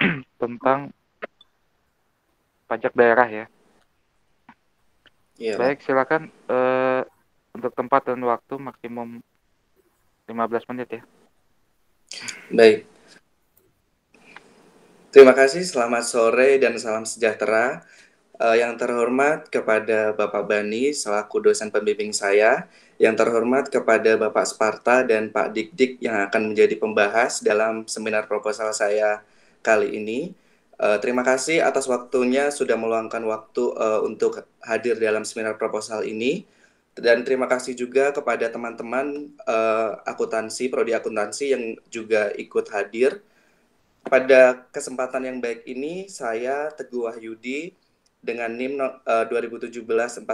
tentang pajak daerah ya. Iya, Pak. Baik, silakan eh, untuk tempat dan waktu maksimum 15 menit ya. Baik. Terima kasih, selamat sore dan salam sejahtera. Eh, yang terhormat kepada Bapak Bani selaku dosen pembimbing saya, yang terhormat kepada Bapak Sparta dan Pak Dik-Dik yang akan menjadi pembahas dalam seminar proposal saya kali ini. Eh, terima kasih atas waktunya sudah meluangkan waktu eh, untuk hadir dalam seminar proposal ini. Dan terima kasih juga kepada teman-teman eh, akuntansi, prodi akuntansi yang juga ikut hadir. Pada kesempatan yang baik ini, saya Teguh Wahyudi dengan NIM uh, 2017-411-2004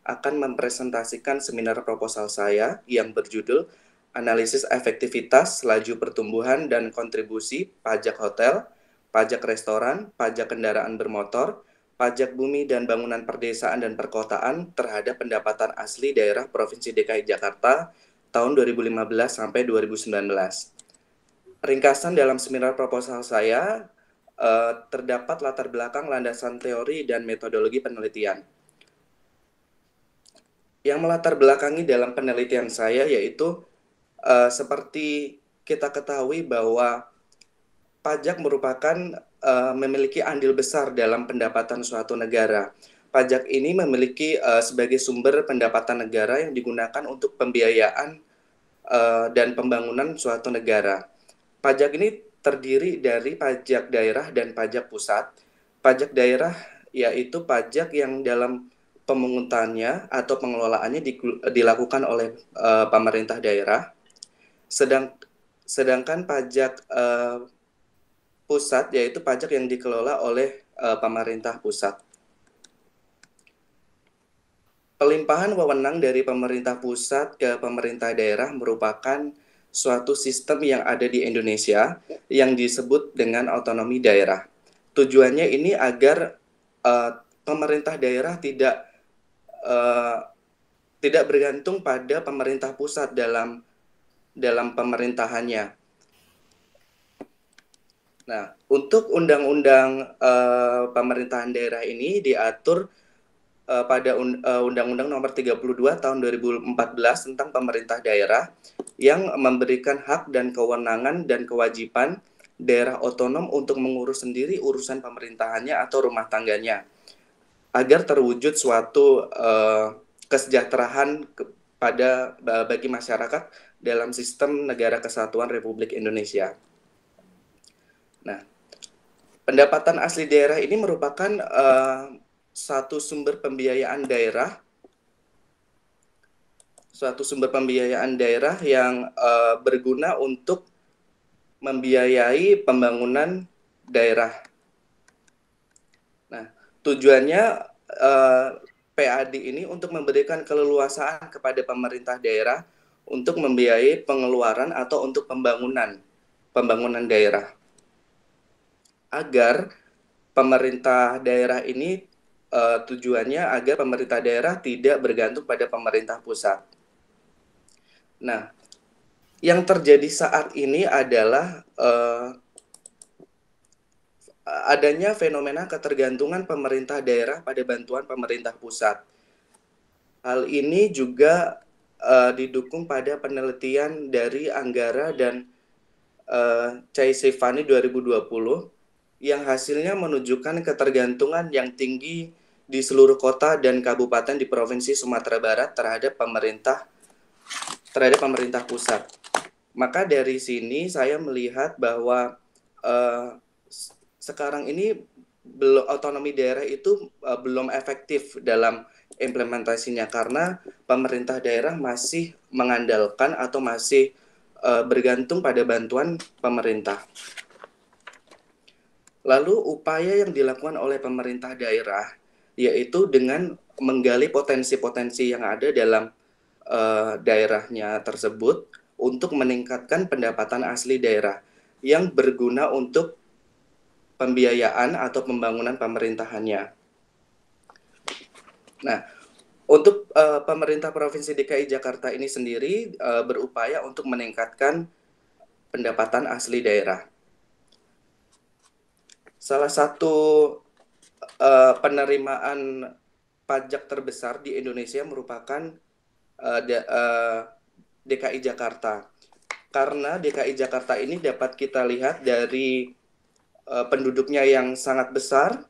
akan mempresentasikan seminar proposal saya yang berjudul Analisis Efektivitas Laju Pertumbuhan dan Kontribusi Pajak Hotel, Pajak Restoran, Pajak Kendaraan Bermotor, Pajak Bumi dan Bangunan Perdesaan dan Perkotaan terhadap pendapatan asli daerah Provinsi DKI Jakarta tahun 2015 sampai 2019. Ringkasan dalam seminar proposal saya uh, terdapat latar belakang landasan teori dan metodologi penelitian. Yang melatar belakangi dalam penelitian saya yaitu uh, seperti kita ketahui bahwa pajak merupakan uh, memiliki andil besar dalam pendapatan suatu negara. Pajak ini memiliki uh, sebagai sumber pendapatan negara yang digunakan untuk pembiayaan uh, dan pembangunan suatu negara. Pajak ini terdiri dari pajak daerah dan pajak pusat. Pajak daerah yaitu pajak yang dalam pemungutannya atau pengelolaannya di, dilakukan oleh uh, pemerintah daerah. Sedang sedangkan pajak uh, pusat yaitu pajak yang dikelola oleh uh, pemerintah pusat. Pelimpahan wewenang dari pemerintah pusat ke pemerintah daerah merupakan suatu sistem yang ada di Indonesia yang disebut dengan otonomi daerah. Tujuannya ini agar uh, pemerintah daerah tidak uh, tidak bergantung pada pemerintah pusat dalam dalam pemerintahannya. Nah, untuk undang-undang uh, pemerintahan daerah ini diatur uh, pada Undang-Undang uh, Nomor 32 Tahun 2014 tentang pemerintah daerah yang memberikan hak dan kewenangan dan kewajiban daerah otonom untuk mengurus sendiri urusan pemerintahannya atau rumah tangganya agar terwujud suatu uh, kesejahteraan pada bagi masyarakat dalam sistem negara kesatuan Republik Indonesia. Nah, pendapatan asli daerah ini merupakan uh, satu sumber pembiayaan daerah suatu sumber pembiayaan daerah yang uh, berguna untuk membiayai pembangunan daerah. Nah, tujuannya uh, eh, PAD ini untuk memberikan keleluasaan kepada pemerintah daerah untuk membiayai pengeluaran atau untuk pembangunan pembangunan daerah. Agar pemerintah daerah ini uh, tujuannya agar pemerintah daerah tidak bergantung pada pemerintah pusat. Nah, yang terjadi saat ini adalah uh, adanya fenomena ketergantungan pemerintah daerah pada bantuan pemerintah pusat. Hal ini juga uh, didukung pada penelitian dari Anggara dan uh, Chai Sifani 2020 yang hasilnya menunjukkan ketergantungan yang tinggi di seluruh kota dan kabupaten di Provinsi Sumatera Barat terhadap pemerintah terhadap pemerintah pusat. Maka dari sini saya melihat bahwa uh, sekarang ini belum otonomi daerah itu uh, belum efektif dalam implementasinya karena pemerintah daerah masih mengandalkan atau masih uh, bergantung pada bantuan pemerintah. Lalu upaya yang dilakukan oleh pemerintah daerah yaitu dengan menggali potensi-potensi yang ada dalam uh, daerahnya tersebut untuk meningkatkan pendapatan asli daerah yang berguna untuk pembiayaan atau pembangunan pemerintahannya. Nah, untuk uh, pemerintah Provinsi DKI Jakarta ini sendiri uh, berupaya untuk meningkatkan pendapatan asli daerah. salah satu uh, penerimaan pajak terbesar di Indonesia merupakan uh, de, uh, DKI Jakarta. Karena DKI Jakarta ini dapat kita lihat dari uh, penduduknya yang sangat besar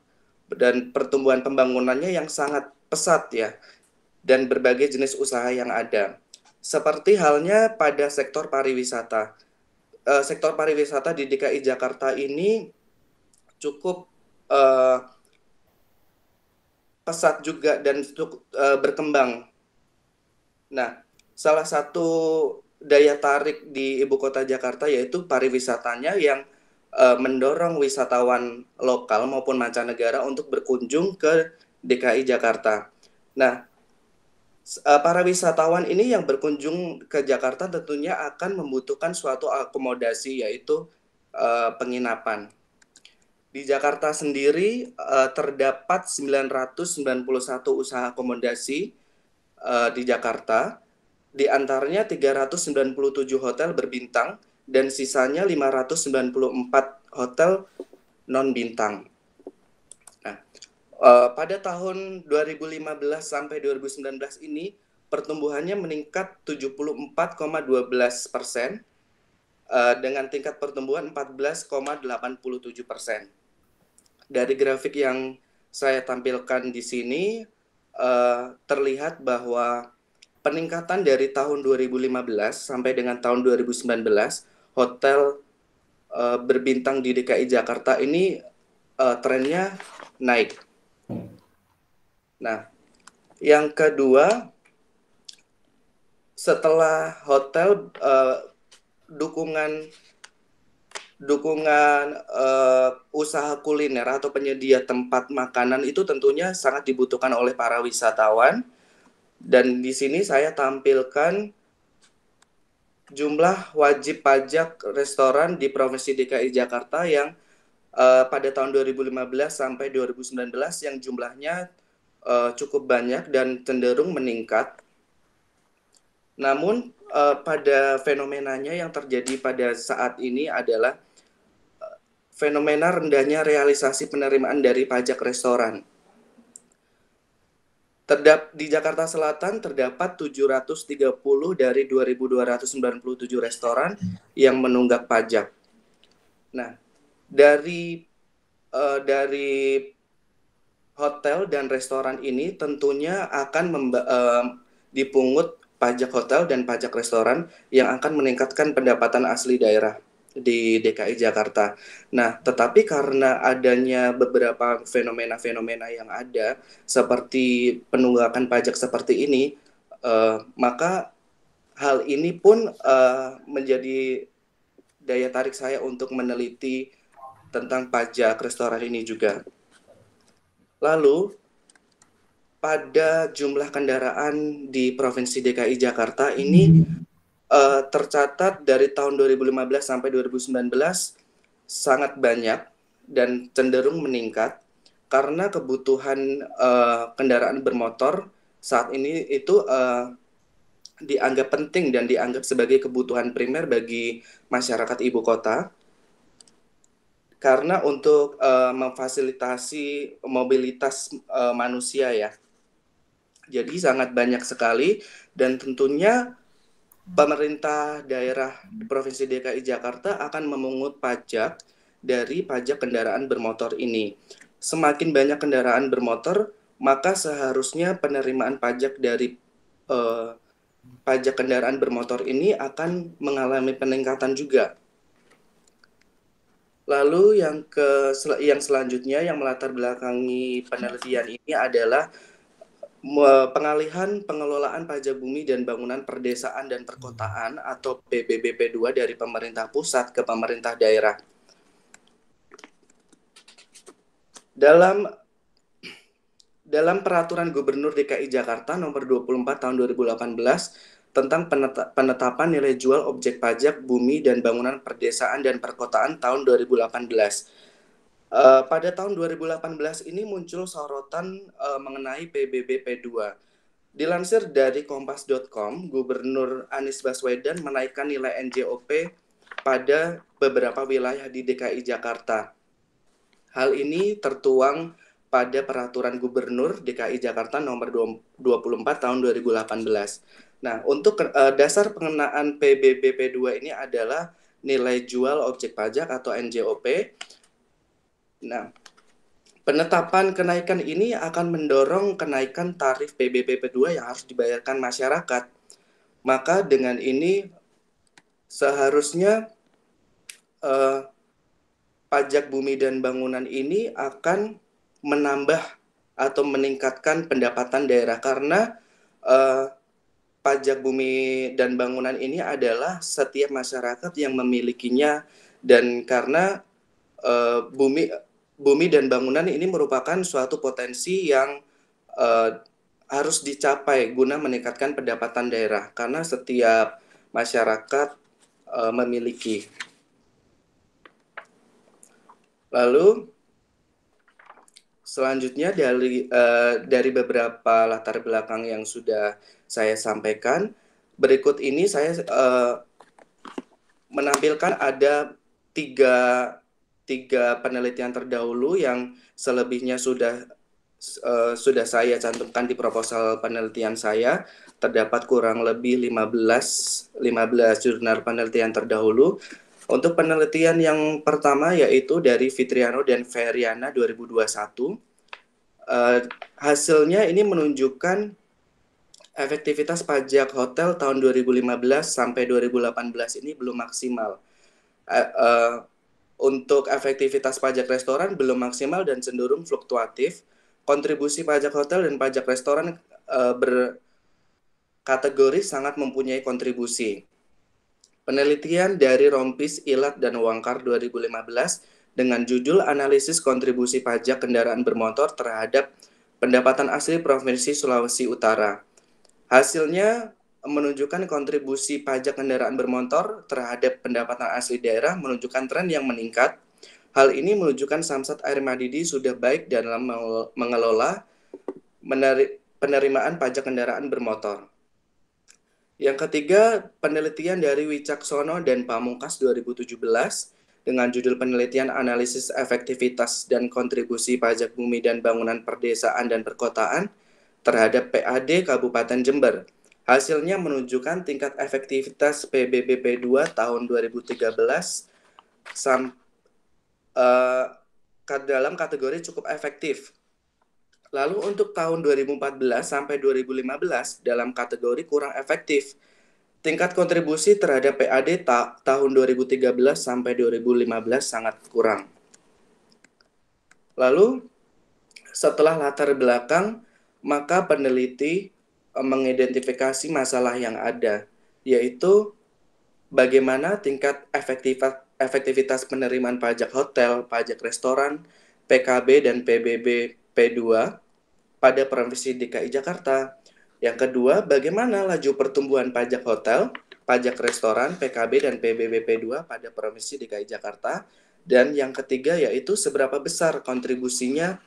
dan pertumbuhan pembangunannya yang sangat pesat ya dan berbagai jenis usaha yang ada. Seperti halnya pada sektor pariwisata. Uh, sektor pariwisata di DKI Jakarta ini cukup uh, pesat juga dan cukup uh, berkembang. Nah, salah satu daya tarik di ibu kota Jakarta yaitu pariwisatanya yang uh, mendorong wisatawan lokal maupun mancanegara untuk berkunjung ke DKI Jakarta. Nah, uh, para wisatawan ini yang berkunjung ke Jakarta tentunya akan membutuhkan suatu akomodasi yaitu uh, penginapan. Di Jakarta sendiri uh, terdapat 991 usaha akomodasi uh, di Jakarta di antaranya 397 hotel berbintang dan sisanya 594 hotel non bintang. Nah, uh, pada tahun 2015 sampai 2019 ini pertumbuhannya meningkat 74,12 persen uh, dengan tingkat pertumbuhan 14,87 persen. Dari grafik yang saya tampilkan di sini uh, terlihat bahwa peningkatan dari tahun 2015 sampai dengan tahun 2019 hotel uh, berbintang di DKI Jakarta ini uh, trennya naik. Nah, yang kedua setelah hotel uh, dukungan dukungan uh, usaha kuliner atau penyedia tempat makanan itu tentunya sangat dibutuhkan oleh para wisatawan dan di sini saya tampilkan jumlah wajib pajak restoran di Provinsi DKI Jakarta yang uh, pada tahun 2015 sampai 2019 yang jumlahnya uh, cukup banyak dan cenderung meningkat. Namun uh, pada fenomenanya yang terjadi pada saat ini adalah fenomena rendahnya realisasi penerimaan dari pajak restoran. Terdap di Jakarta Selatan terdapat 730 dari 2.297 restoran yang menunggak pajak. Nah, dari uh, dari hotel dan restoran ini tentunya akan uh, dipungut pajak hotel dan pajak restoran yang akan meningkatkan pendapatan asli daerah di DKI Jakarta. Nah, tetapi karena adanya beberapa fenomena-fenomena yang ada seperti penunggakan pajak seperti ini, uh, maka hal ini pun uh, menjadi daya tarik saya untuk meneliti tentang pajak restoran ini juga. Lalu pada jumlah kendaraan di Provinsi DKI Jakarta ini uh, tercatat dari tahun 2015 sampai 2019 sangat banyak dan cenderung meningkat karena kebutuhan uh, kendaraan bermotor saat ini itu uh, dianggap penting dan dianggap sebagai kebutuhan primer bagi masyarakat ibu kota karena untuk uh, memfasilitasi mobilitas uh, manusia ya. Jadi sangat banyak sekali dan tentunya pemerintah daerah Provinsi DKI Jakarta akan memungut pajak dari pajak kendaraan bermotor ini. Semakin banyak kendaraan bermotor, maka seharusnya penerimaan pajak dari uh, pajak kendaraan bermotor ini akan mengalami peningkatan juga. Lalu yang ke yang selanjutnya yang melatar belakangi penelitian ini adalah pengalihan pengelolaan pajak bumi dan bangunan perdesaan dan perkotaan atau PBBP 2 dari pemerintah pusat ke pemerintah daerah. Dalam dalam peraturan Gubernur DKI Jakarta nomor 24 tahun 2018 tentang penetapan nilai jual objek pajak bumi dan bangunan perdesaan dan perkotaan tahun 2018 Uh, pada tahun 2018 ini muncul sorotan uh, mengenai PBB P2. Dilansir dari kompas.com, Gubernur Anies Baswedan menaikkan nilai NJOP pada beberapa wilayah di DKI Jakarta. Hal ini tertuang pada Peraturan Gubernur DKI Jakarta nomor 24 tahun 2018. Nah, untuk uh, dasar pengenaan PBBP 2 ini adalah nilai jual objek pajak atau NJOP. Nah, penetapan kenaikan ini akan mendorong kenaikan tarif PBBP 2 yang harus dibayarkan masyarakat. Maka dengan ini seharusnya uh, pajak bumi dan bangunan ini akan menambah atau meningkatkan pendapatan daerah karena uh, pajak bumi dan bangunan ini adalah setiap masyarakat yang memilikinya dan karena uh, bumi bumi dan bangunan ini merupakan suatu potensi yang uh, harus dicapai guna meningkatkan pendapatan daerah karena setiap masyarakat uh, memiliki. Lalu selanjutnya dari uh, dari beberapa latar belakang yang sudah saya sampaikan, berikut ini saya uh, menampilkan ada tiga tiga penelitian terdahulu yang selebihnya sudah uh, sudah saya cantumkan di proposal penelitian saya terdapat kurang lebih 15 15 jurnal penelitian terdahulu untuk penelitian yang pertama yaitu dari Fitriano dan Feriana 2021. Uh, hasilnya ini menunjukkan efektivitas pajak hotel tahun 2015 sampai 2018 ini belum maksimal. Uh, uh, untuk efektivitas pajak restoran belum maksimal dan cenderung fluktuatif. Kontribusi pajak hotel dan pajak restoran uh, berkategori sangat mempunyai kontribusi. Penelitian dari Rompis, Ilat, dan Wangkar 2015 dengan judul Analisis Kontribusi Pajak Kendaraan Bermotor terhadap Pendapatan Asli Provinsi Sulawesi Utara. Hasilnya menunjukkan kontribusi pajak kendaraan bermotor terhadap pendapatan asli daerah menunjukkan tren yang meningkat. Hal ini menunjukkan Samsat Air Madidi sudah baik dalam mengelola penerimaan pajak kendaraan bermotor. Yang ketiga, penelitian dari Wicaksono dan Pamungkas 2017 dengan judul penelitian analisis efektivitas dan kontribusi pajak bumi dan bangunan perdesaan dan perkotaan terhadap PAD Kabupaten Jember. Hasilnya menunjukkan tingkat efektivitas PBBP 2 tahun 2013 sam, uh, dalam kategori cukup efektif Lalu untuk tahun 2014 sampai 2015 dalam kategori kurang efektif. Tingkat kontribusi terhadap PAD ta tahun 2013 sampai 2015 sangat kurang. Lalu setelah latar belakang, maka peneliti eh, mengidentifikasi masalah yang ada, yaitu bagaimana tingkat efektivitas, efektivitas penerimaan pajak hotel, pajak restoran, PKB, dan PBB P2 pada Provinsi DKI Jakarta. Yang kedua, bagaimana laju pertumbuhan pajak hotel, pajak restoran, PKB, dan PBB P2 pada Provinsi DKI Jakarta. Dan yang ketiga yaitu seberapa besar kontribusinya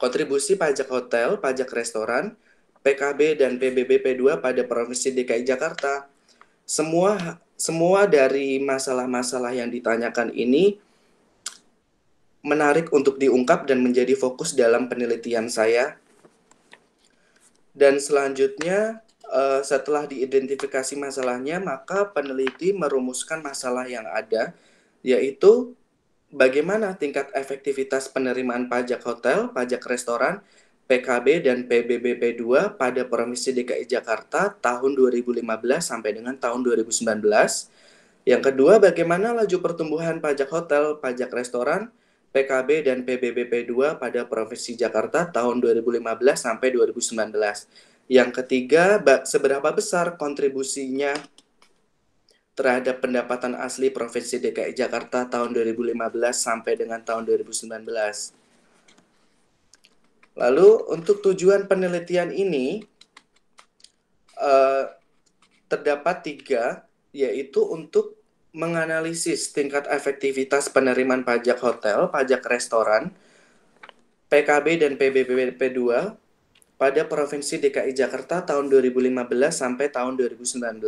kontribusi pajak hotel, pajak restoran, PKB, dan PBB P2 pada Provinsi DKI Jakarta. Semua semua dari masalah-masalah yang ditanyakan ini menarik untuk diungkap dan menjadi fokus dalam penelitian saya. Dan selanjutnya, uh, setelah diidentifikasi masalahnya, maka peneliti merumuskan masalah yang ada, yaitu bagaimana tingkat efektivitas penerimaan pajak hotel, pajak restoran, PKB dan PBBP 2 pada Provinsi DKI Jakarta tahun 2015 sampai dengan tahun 2019. Yang kedua, bagaimana laju pertumbuhan pajak hotel, pajak restoran, PKB dan PBBP 2 pada Provinsi Jakarta tahun 2015 sampai 2019. Yang ketiga, seberapa besar kontribusinya terhadap pendapatan asli Provinsi DKI Jakarta tahun 2015 sampai dengan tahun 2019. Lalu untuk tujuan penelitian ini uh, terdapat tiga, yaitu untuk menganalisis tingkat efektivitas penerimaan pajak hotel, pajak restoran, PKB dan PBBP 2 pada Provinsi DKI Jakarta tahun 2015 sampai tahun 2019.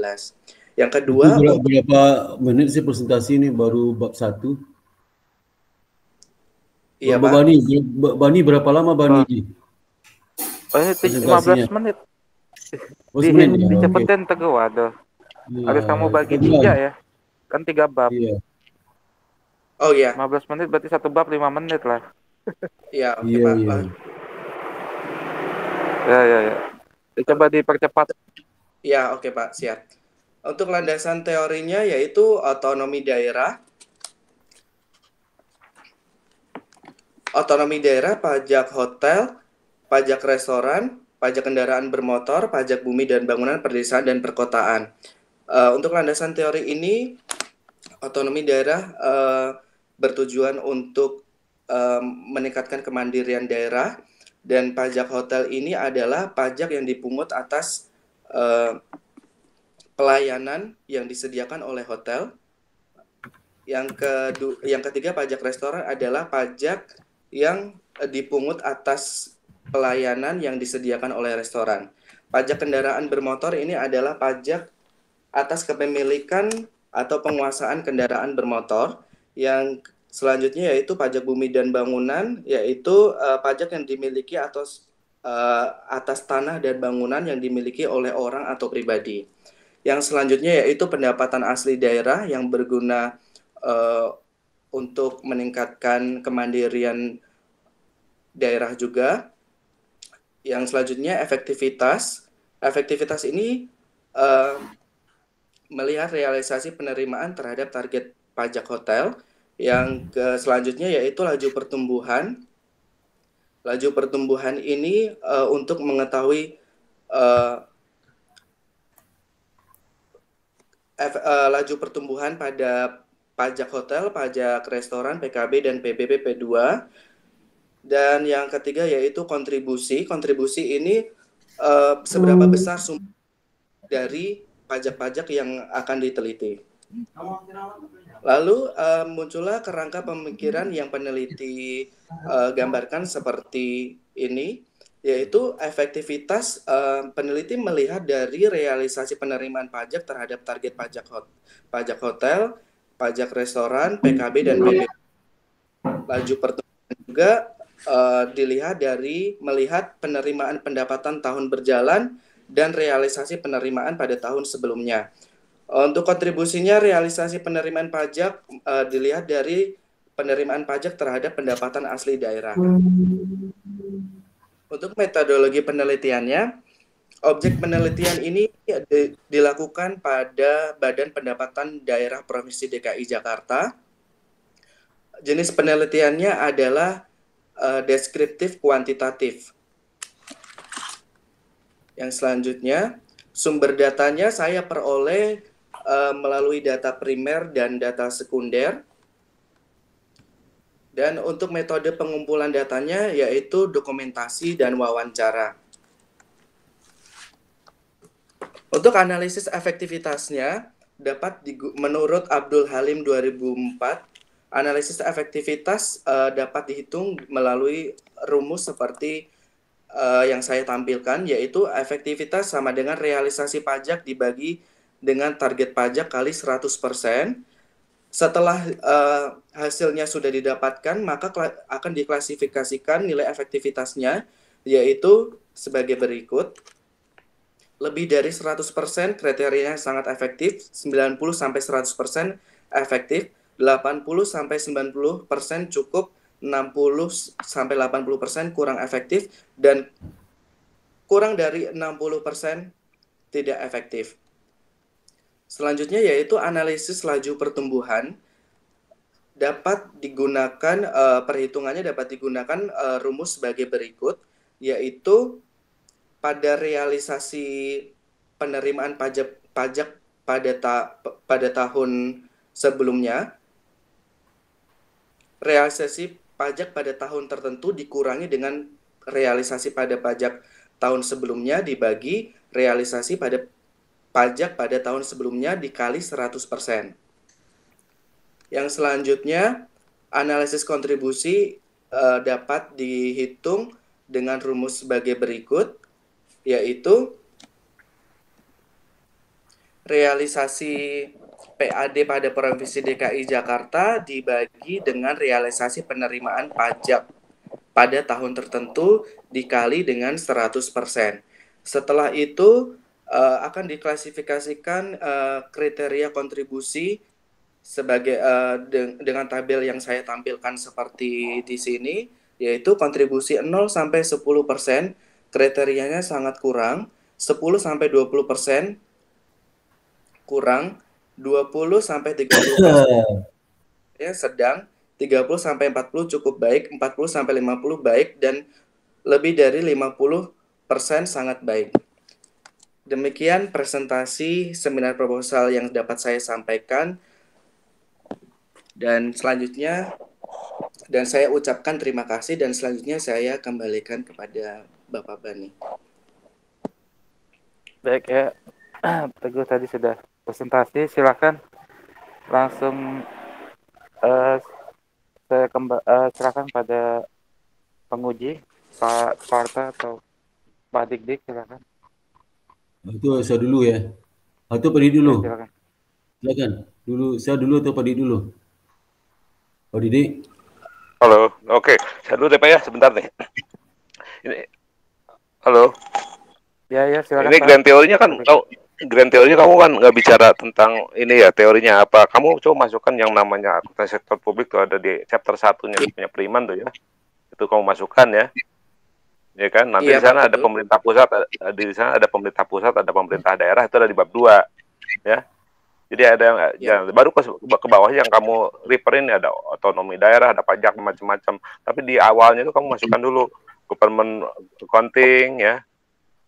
Yang kedua, berapa menit sih presentasi ini baru bab satu? Iya, Pak. Bani, Ba- Bani berapa lama Bani? Pak. Oh, ini ti- Presentasinya. 15 menit. Oh, Di, sebenarnya. Oke. dicepetin Teguh, waduh. Iya, Harus kamu bagi tiga ya. Kan tiga bab. Iya, Oh iya, 15 menit berarti satu bab 5 menit lah. iya, oke iya, Pak. iya. Pak. Ya, ya, ya. Coba dipercepat. Ya, oke Pak, siap. Untuk landasan teorinya yaitu otonomi daerah. Otonomi daerah, pajak hotel, pajak restoran, pajak kendaraan bermotor, pajak bumi dan bangunan, perdesaan dan perkotaan. Eh, untuk landasan teori ini, otonomi daerah eh, bertujuan untuk eh, meningkatkan kemandirian daerah dan pajak hotel ini adalah pajak yang dipungut atas eh, pelayanan yang disediakan oleh hotel. Yang kedua, yang ketiga pajak restoran adalah pajak yang eh, dipungut atas pelayanan yang disediakan oleh restoran. Pajak kendaraan bermotor ini adalah pajak atas kepemilikan atau penguasaan kendaraan bermotor. Yang selanjutnya yaitu pajak bumi dan bangunan, yaitu eh, pajak yang dimiliki atau eh, atas tanah dan bangunan yang dimiliki oleh orang atau pribadi. Yang selanjutnya yaitu pendapatan asli daerah yang berguna eh, untuk meningkatkan kemandirian daerah juga. Yang selanjutnya efektivitas. Efektivitas ini eh, melihat realisasi penerimaan terhadap target pajak hotel. Yang ke selanjutnya yaitu laju pertumbuhan. Laju pertumbuhan ini eh, untuk mengetahui ef- eh, laju pertumbuhan pada pajak hotel, pajak restoran, PKB dan PBB P2. Dan yang ketiga yaitu kontribusi. Kontribusi ini eh, seberapa besar sumber dari pajak-pajak yang akan diteliti. Lalu eh, muncullah kerangka pemikiran yang peneliti eh, gambarkan seperti ini, yaitu efektivitas eh, peneliti melihat dari realisasi penerimaan pajak terhadap target pajak hot, pajak hotel, pajak restoran, PKB dan PB. Laju pertumbuhan juga eh, dilihat dari melihat penerimaan pendapatan tahun berjalan dan realisasi penerimaan pada tahun sebelumnya. Untuk kontribusinya realisasi penerimaan pajak eh, dilihat dari penerimaan pajak terhadap pendapatan asli daerah. Untuk metodologi penelitiannya, objek penelitian ini di- dilakukan pada Badan Pendapatan Daerah Provinsi DKI Jakarta. Jenis penelitiannya adalah eh, deskriptif kuantitatif. Yang selanjutnya, sumber datanya saya peroleh eh, melalui data primer dan data sekunder. Dan untuk metode pengumpulan datanya yaitu dokumentasi dan wawancara. Untuk analisis efektivitasnya dapat menurut Abdul Halim 2004 analisis efektivitas eh, dapat dihitung melalui rumus seperti eh, yang saya tampilkan yaitu efektivitas sama dengan realisasi pajak dibagi dengan target pajak kali 100%. Setelah eh, hasilnya sudah didapatkan, maka akan diklasifikasikan nilai efektivitasnya yaitu sebagai berikut. Lebih dari 100% kriterianya sangat efektif, 90 sampai 100% efektif, 80 sampai 90% cukup, 60 sampai 80% kurang efektif dan kurang dari 60% tidak efektif. Selanjutnya yaitu analisis laju pertumbuhan dapat digunakan eh, perhitungannya dapat digunakan eh, rumus sebagai berikut yaitu pada realisasi penerimaan pajak pajak pada ta- pada tahun sebelumnya realisasi pajak pada tahun tertentu dikurangi dengan realisasi pada pajak tahun sebelumnya dibagi realisasi pada pajak pada tahun sebelumnya dikali 100%. Yang selanjutnya, analisis kontribusi eh, dapat dihitung dengan rumus sebagai berikut, yaitu realisasi PAD pada Provinsi DKI Jakarta dibagi dengan realisasi penerimaan pajak pada tahun tertentu dikali dengan 100%. Setelah itu uh, akan diklasifikasikan uh, kriteria kontribusi sebagai de dengan tabel yang saya tampilkan seperti di sini yaitu kontribusi 0 sampai 10% kriterianya sangat kurang, 10 sampai 20% kurang, 20 sampai 30% ya sedang, 30 sampai 40 cukup baik, 40 sampai 50 baik dan lebih dari 50% sangat baik. Demikian presentasi seminar proposal yang dapat saya sampaikan. Dan selanjutnya dan saya ucapkan terima kasih dan selanjutnya saya kembalikan kepada Bapak Bani. Baik ya, Teguh tadi sudah presentasi, silakan langsung uh, saya kembali uh, eh, silakan pada penguji Pak Sparta atau Pak Dik Dik silakan. Itu saya dulu ya. Atau Pak Dik dulu. Ya, silakan. Silakan. Dulu saya dulu atau Pak Dik dulu? Pak Dik. Halo, oke. Saya dulu deh Pak ya, sebentar nih. Ini, halo. Ya ya silakan. Ini grand teorinya kan tahu grand teorinya kamu kan nggak bicara tentang ini ya teorinya apa. Kamu coba masukkan yang namanya akuntansi sektor publik tuh ada di chapter satunya punya Priman tuh ya. Itu kamu masukkan ya. Ya kan? Nanti iya, di sana ada pemerintah pusat, di sana ada pemerintah pusat, ada pemerintah daerah itu ada di bab dua ya. Jadi ada yang ya. ya baru ke, ke bawah yang kamu referin ada otonomi daerah, ada pajak macam-macam. Tapi di awalnya itu kamu masukkan dulu government accounting ya,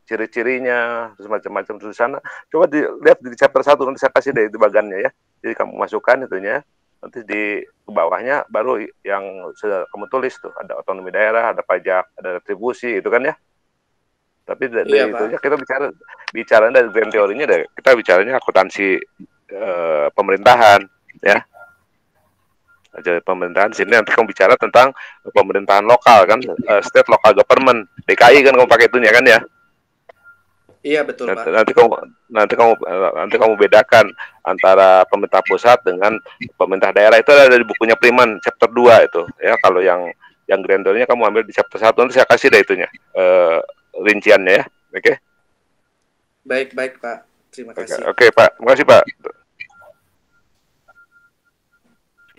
ciri-cirinya, terus macam-macam di sana. Coba dilihat di chapter satu nanti saya kasih deh itu bagannya ya. Jadi kamu masukkan itunya, nanti di ke bawahnya baru yang sudah kamu tulis tuh ada otonomi daerah, ada pajak, ada retribusi itu kan ya. Tapi dari iya, itu kita bicara bicara dari grand teorinya kita bicaranya akuntansi eh, pemerintahan ya. Jadi pemerintahan sini nanti kamu bicara tentang pemerintahan lokal kan, uh, state local government, DKI kan kamu pakai itunya kan ya. Iya betul nanti, Pak. Nanti kamu nanti kamu nanti kamu bedakan antara pemerintah pusat dengan pemerintah daerah itu ada di bukunya Priman chapter 2 itu ya. Kalau yang yang grantornya kamu ambil di chapter 1 nanti saya kasih deh itunya uh, rinciannya ya. Oke. Okay? Baik baik Pak. Terima kasih. Oke, okay, okay, Pak. Terima kasih Pak.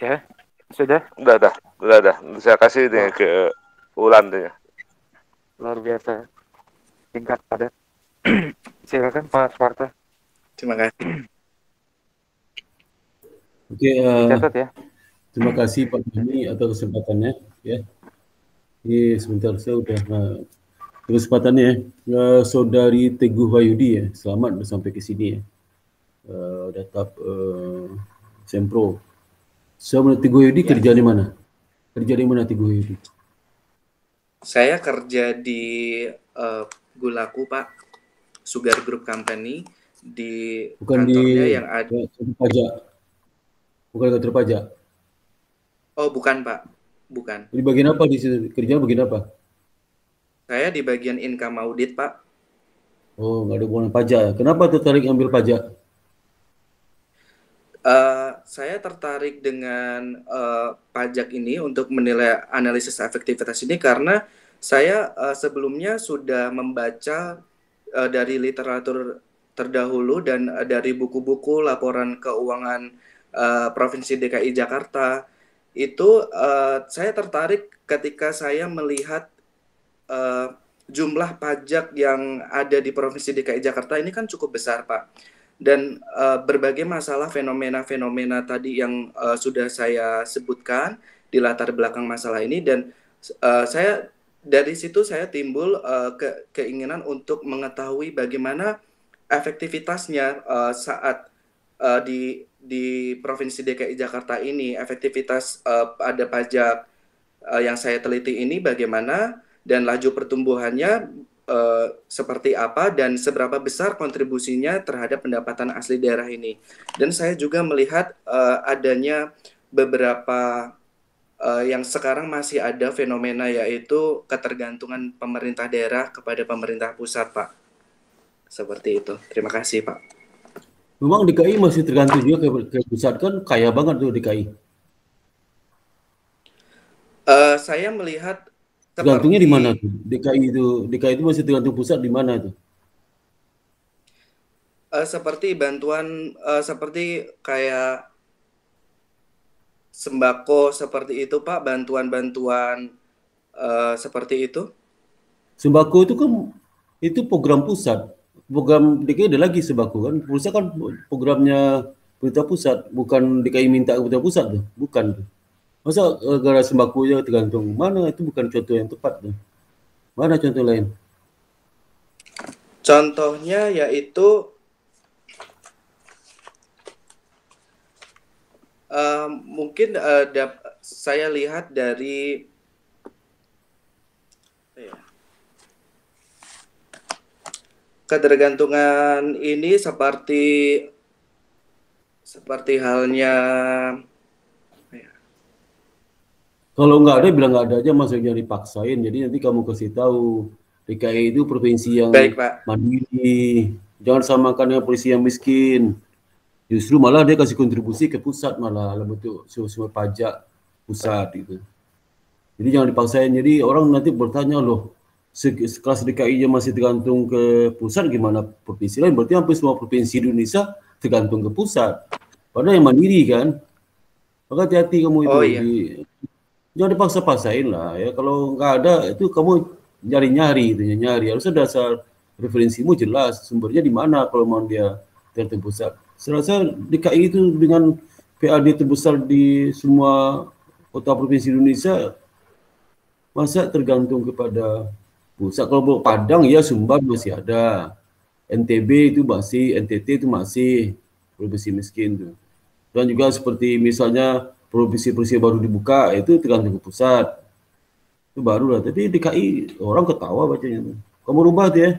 Ya. Sudah? Udah, udah. Udah, udah. Saya kasih oh. ke Ulan tuh. Luar biasa. Singkat padat. Silakan Pak Sparta. Terima kasih. Oke, uh, Catat ya. Terima kasih Pak Bani atas kesempatannya ya. Ini sebentar saya udah uh, kesempatannya uh, saudari Teguh Wayudi ya. Selamat sudah sampai ke sini ya. Uh, udah tahap uh, Sempro. Saudari Teguh Wayudi ya. kerja di mana? Kerja di mana Teguh Wayudi? Saya kerja di uh, Gulaku Pak. Sugar Group Company di Bukan kantornya di, yang ada pajak. Bukan kantor pajak. Oh, bukan, Pak. Bukan. Di bagian apa di situ? Kerja bagian apa? Saya di bagian income audit, Pak. Oh, nggak ada hubungan pajak. Kenapa tertarik ambil pajak? Uh, saya tertarik dengan uh, pajak ini untuk menilai analisis efektivitas ini karena saya uh, sebelumnya sudah membaca uh, dari literatur terdahulu dan uh, dari buku-buku laporan keuangan uh, Provinsi DKI Jakarta. Itu uh, saya tertarik ketika saya melihat uh, jumlah pajak yang ada di Provinsi DKI Jakarta ini kan cukup besar Pak dan uh, berbagai masalah fenomena-fenomena tadi yang uh, sudah saya sebutkan di latar belakang masalah ini dan uh, saya dari situ saya timbul uh, ke keinginan untuk mengetahui bagaimana efektivitasnya uh, saat uh, di di provinsi DKI Jakarta ini efektivitas uh, pada pajak uh, yang saya teliti ini bagaimana dan laju pertumbuhannya uh, seperti apa dan seberapa besar kontribusinya terhadap pendapatan asli daerah ini dan saya juga melihat uh, adanya beberapa uh, yang sekarang masih ada fenomena yaitu ketergantungan pemerintah daerah kepada pemerintah pusat, Pak. Seperti itu. Terima kasih, Pak. Memang DKI masih tergantung juga ke, ke pusat kan kaya banget tuh DKI. Uh, saya melihat tergantungnya di mana tuh? DKI itu DKI itu masih tergantung pusat di mana tuh? Uh, seperti bantuan uh, seperti kayak sembako seperti itu Pak, bantuan-bantuan uh, seperti itu. Sembako itu kan itu program pusat program DKI ada lagi sembako kan pusat kan programnya pemerintah pusat bukan DKI minta ke pemerintah pusat tuh bukan tuh masa negara sembako ya tergantung mana itu bukan contoh yang tepat mana contoh lain contohnya yaitu uh, mungkin uh, saya lihat dari ketergantungan ini seperti seperti halnya ya. Kalau nggak ada bilang nggak ada aja maksudnya dipaksain jadi nanti kamu kasih tahu. DKI itu provinsi yang Baik, Pak. mandiri. Jangan samakan dengan polisi yang miskin. Justru malah dia kasih kontribusi ke pusat malah dalam bentuk semua pajak pusat gitu. Jadi jangan dipaksain. Jadi orang nanti bertanya loh kelas DKI nya masih tergantung ke pusat gimana provinsi lain? Berarti hampir semua provinsi di Indonesia tergantung ke pusat. Padahal yang mandiri kan. Maka hati-hati kamu itu. Oh, iya. di, jangan dipaksa-paksain lah ya. Kalau nggak ada itu kamu nyari-nyari itu nyari harusnya dasar referensimu jelas sumbernya di mana kalau mau dia pusat serasa DKI itu dengan PAD terbesar di semua kota provinsi Indonesia masa tergantung kepada pusat. Kalau Padang ya Sumbar masih ada. NTB itu masih NTT itu masih provinsi miskin tuh dan juga seperti misalnya provinsi-provinsi baru dibuka itu tergantung ke pusat. Itu baru lah. Tapi DKI orang ketawa bacanya kamu rubah tuh ya?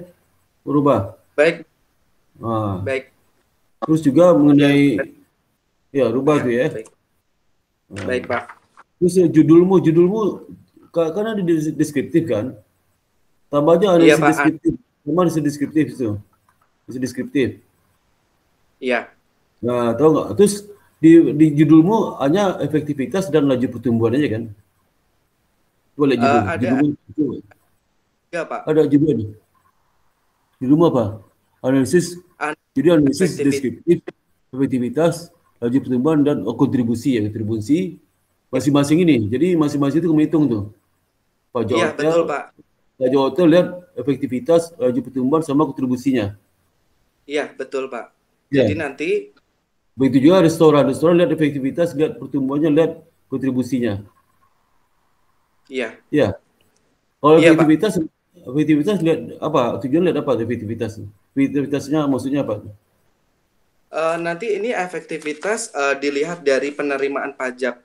Berubah baik. Nah. baik. Terus juga mengenai ya rubah tuh ya. Baik, baik pak. Terus ya, judulmu judulmu karena di deskriptif kan? Tambah aja analisis iya, deskriptif. Cuma deskriptif itu. Deskriptif. Iya. Nah, tahu nggak? Terus di, di judulmu hanya efektivitas dan laju pertumbuhan aja kan? Boleh judul. Uh, ada. Judulmu, judul. Ya, Pak. Ada judul nih. Judulmu apa? Analisis. An jadi analisis deskriptif, efektivitas, laju pertumbuhan dan oh, kontribusi ya, kontribusi masing-masing ini. Jadi masing-masing itu kamu hitung tuh. Pak Iya, betul, Pak laju hotel lihat efektivitas laju pertumbuhan sama kontribusinya. Iya, betul Pak. Ya. Jadi nanti begitu juga restoran, restoran lihat efektivitas, lihat pertumbuhannya, lihat kontribusinya. Iya. Iya. Kalau ya, efektivitas, Pak. efektivitas lihat apa? Tujuan lihat apa efektivitas? Efektivitasnya maksudnya apa? Uh, nanti ini efektivitas uh, dilihat dari penerimaan pajak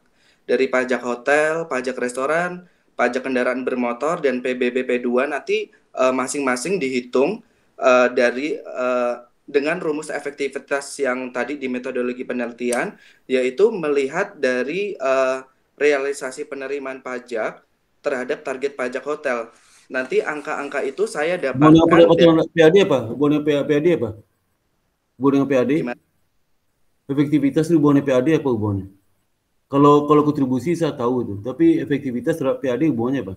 dari pajak hotel, pajak restoran, pajak kendaraan bermotor dan PBB P2 nanti uh, masing-masing dihitung uh, dari uh, dengan rumus efektivitas yang tadi di metodologi penelitian yaitu melihat dari uh, realisasi penerimaan pajak terhadap target pajak hotel. Nanti angka-angka itu saya dapatkan Hubungan apa PAD apa? Hubungan PAD apa? Hubungan dengan PAD? Gimana? Efektivitas itu hubungannya PAD apa hubungannya? Kalau kalau kontribusi saya tahu itu, tapi efektivitas terhadap PAD hubungannya apa?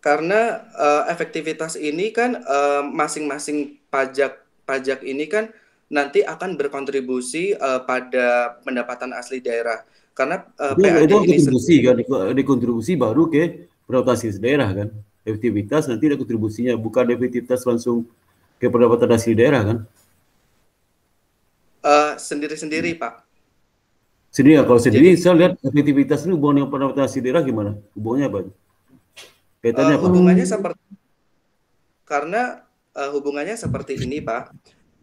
Karena uh, efektivitas ini kan uh, masing-masing pajak pajak ini kan nanti akan berkontribusi uh, pada pendapatan asli daerah. Karena uh, itu, PAD itu ini kontribusi kan, kontribusi baru ke pendapatan asli daerah kan. Efektivitas nanti ada kontribusinya, bukan efektivitas langsung ke pendapatan asli daerah kan? Sendiri-sendiri, uh, Pak Sendiri ya, kalau sendiri Jadi, saya lihat efektivitas ini hubungan yang pendapatan daerah gimana? Hubungannya apa? Kaitannya uh, apa? Hubungannya seperti karena uh, hubungannya seperti ini, Pak.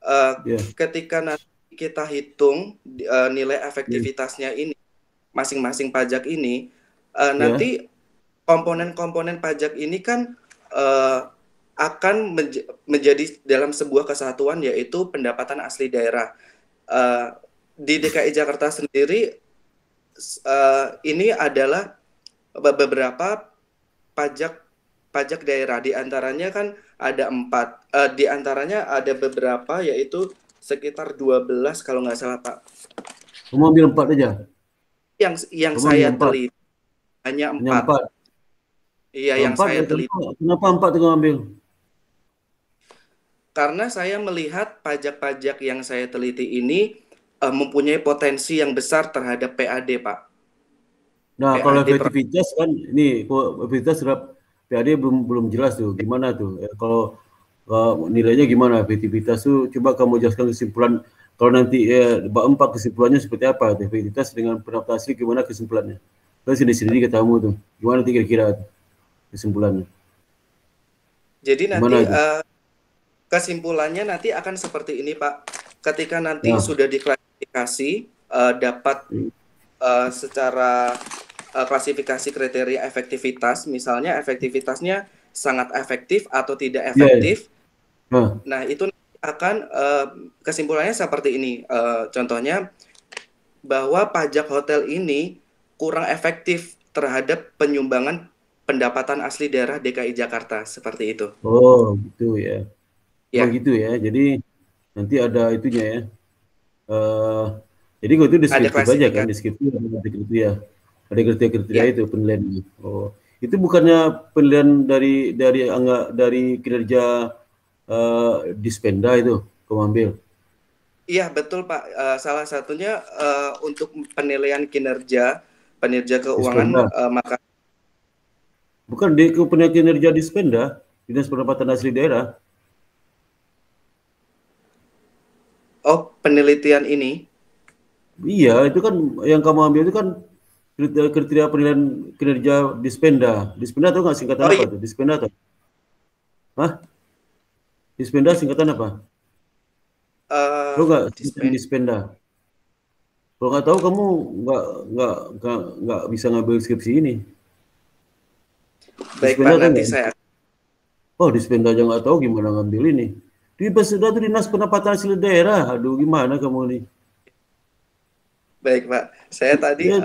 Uh, yeah. Ketika nanti kita hitung uh, nilai efektivitasnya yeah. ini masing-masing pajak ini, uh, nanti komponen-komponen pajak ini kan uh, akan menj menjadi dalam sebuah kesatuan yaitu pendapatan asli daerah. Uh, di DKI Jakarta sendiri uh, ini adalah beberapa pajak pajak daerah di antaranya kan ada empat uh, di antaranya ada beberapa yaitu sekitar 12 kalau nggak salah Pak. Kamu ambil empat aja? Yang yang Kamu saya teliti hanya empat. Hanya empat. Iya, yang empat, saya teliti. Kenapa empat kamu ambil? Karena saya melihat pajak-pajak yang saya teliti ini uh, mempunyai potensi yang besar terhadap PAD, Pak. Nah, PAD kalau efektivitas per... kan ini efektivitas terhadap PAD belum belum jelas tuh gimana tuh. Ya, kalau uh, nilainya gimana efektivitas tuh coba kamu jelaskan kesimpulan kalau nanti ya bab empat kesimpulannya seperti apa efektivitas dengan pendaftar asli gimana kesimpulannya? Kan sendiri-sendiri ketemu tuh. Gimana kira-kira kesimpulannya? Jadi nanti uh, kesimpulannya nanti akan seperti ini Pak. Ketika nanti nah. sudah diklasifikasi uh, dapat uh, secara uh, klasifikasi kriteria efektivitas, misalnya efektivitasnya sangat efektif atau tidak iya, iya. efektif. Yeah, yeah. Nah itu akan uh, kesimpulannya seperti ini. Uh, contohnya bahwa pajak hotel ini kurang efektif terhadap penyumbangan pendapatan asli daerah DKI Jakarta seperti itu. Oh, gitu ya. Ya. Oh gitu ya. Jadi nanti ada itunya ya. Uh, jadi gue itu deskriptif aja kan, deskriptif itu ya. Ada kriteria-kriteria ya. itu penilaian. Oh, itu bukannya penilaian dari dari angga dari kinerja uh, dispenda itu kamu ambil? Iya betul Pak. Uh, salah satunya uh, untuk penilaian kinerja kinerja keuangan uh, maka bukan di penilaian kinerja dispenda dinas pendapatan asli daerah Oh, penelitian ini? Iya, itu kan yang kamu ambil itu kan kriteria, kriteria penilaian kinerja Dispenda. Dispenda itu nggak singkatan oh, apa iya. tuh? Dispenda tuh? Hah? Dispenda singkatan apa? Uh, nggak Dispenda. Dispenda? Kalau nggak tahu kamu nggak nggak nggak nggak bisa ngambil skripsi ini. Baik Dispenda Pak, nanti saya. Oh, Dispenda aja nggak tahu gimana ngambil ini. Di sudah itu dinas pendapatan asli daerah. Aduh, gimana kamu nih? Baik, Pak. Saya tadi uh,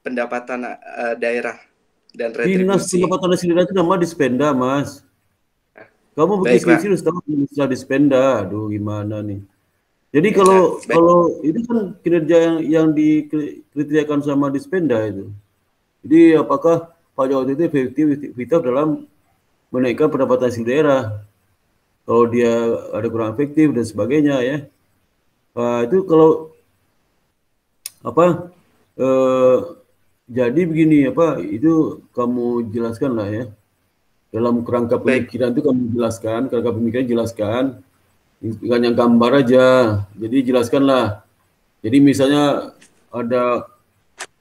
pendapatan uh, daerah dan retribusi. Dinas pendapatan daerah itu nama dispenda, Mas. Kamu bikin harus tahu istilah dispenda. Aduh, gimana nih? Jadi kalau baik. kalau itu kan kinerja yang yang dikriteriakan sama dispenda itu. Jadi apakah Pak Jokowi itu efektif dalam menaikkan pendapatan asli daerah? kalau dia ada kurang efektif dan sebagainya ya uh, itu kalau apa uh, jadi begini apa itu kamu jelaskan lah ya. Dalam kerangka pemikiran itu kamu jelaskan kerangka pemikiran jelaskan. Bukan yang gambar aja. Jadi jelaskanlah jadi misalnya ada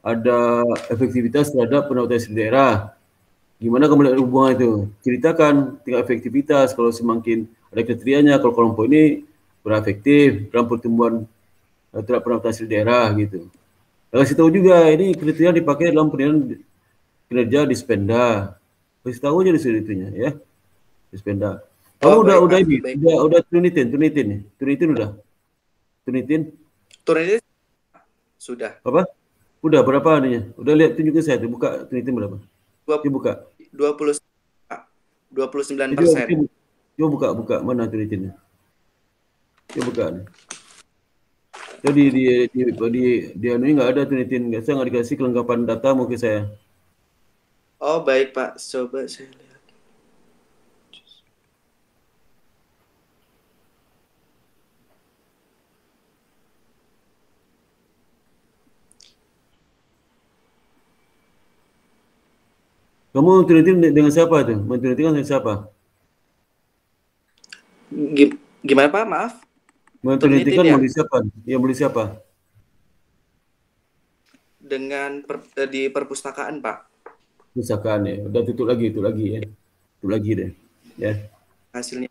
ada efektivitas terhadap pendapatan daerah. Gimana kamu lihat hubungan itu? Ceritakan tingkat efektivitas. Kalau semakin ada kriterianya kalau kelompok ini kurang efektif dalam pertumbuhan uh, terhadap pendapatan daerah gitu. Kasih tahu juga ini kriteria dipakai dalam penilaian kinerja dispenda. Kasih tahu aja di situ itunya ya. Dispenda. Kamu oh, udah baik, udah ini udah udah tunitin tunitin nih. Tunitin udah. Tunitin. Tunitin sudah. Apa? Udah berapa adanya? Udah lihat tunjukin saya tuh buka tunitin berapa? Dua, buka. 20 29 persen. Coba buka, buka. Mana tulisannya? Coba buka. Jadi di di di, di, di anu ini nggak ada tulisan. Saya nggak dikasih kelengkapan data mungkin saya. Oh baik Pak, coba saya lihat. Kamu tulisan dengan siapa tuh? Meneliti dengan siapa? Gimana Pak? Maaf. Meneliti kan ya? beli siapa? Ya beli siapa? Dengan per, eh, di perpustakaan Pak. Perpustakaan ya. Udah tutup lagi, itu lagi ya. Tutup lagi deh. Ya. Hasilnya.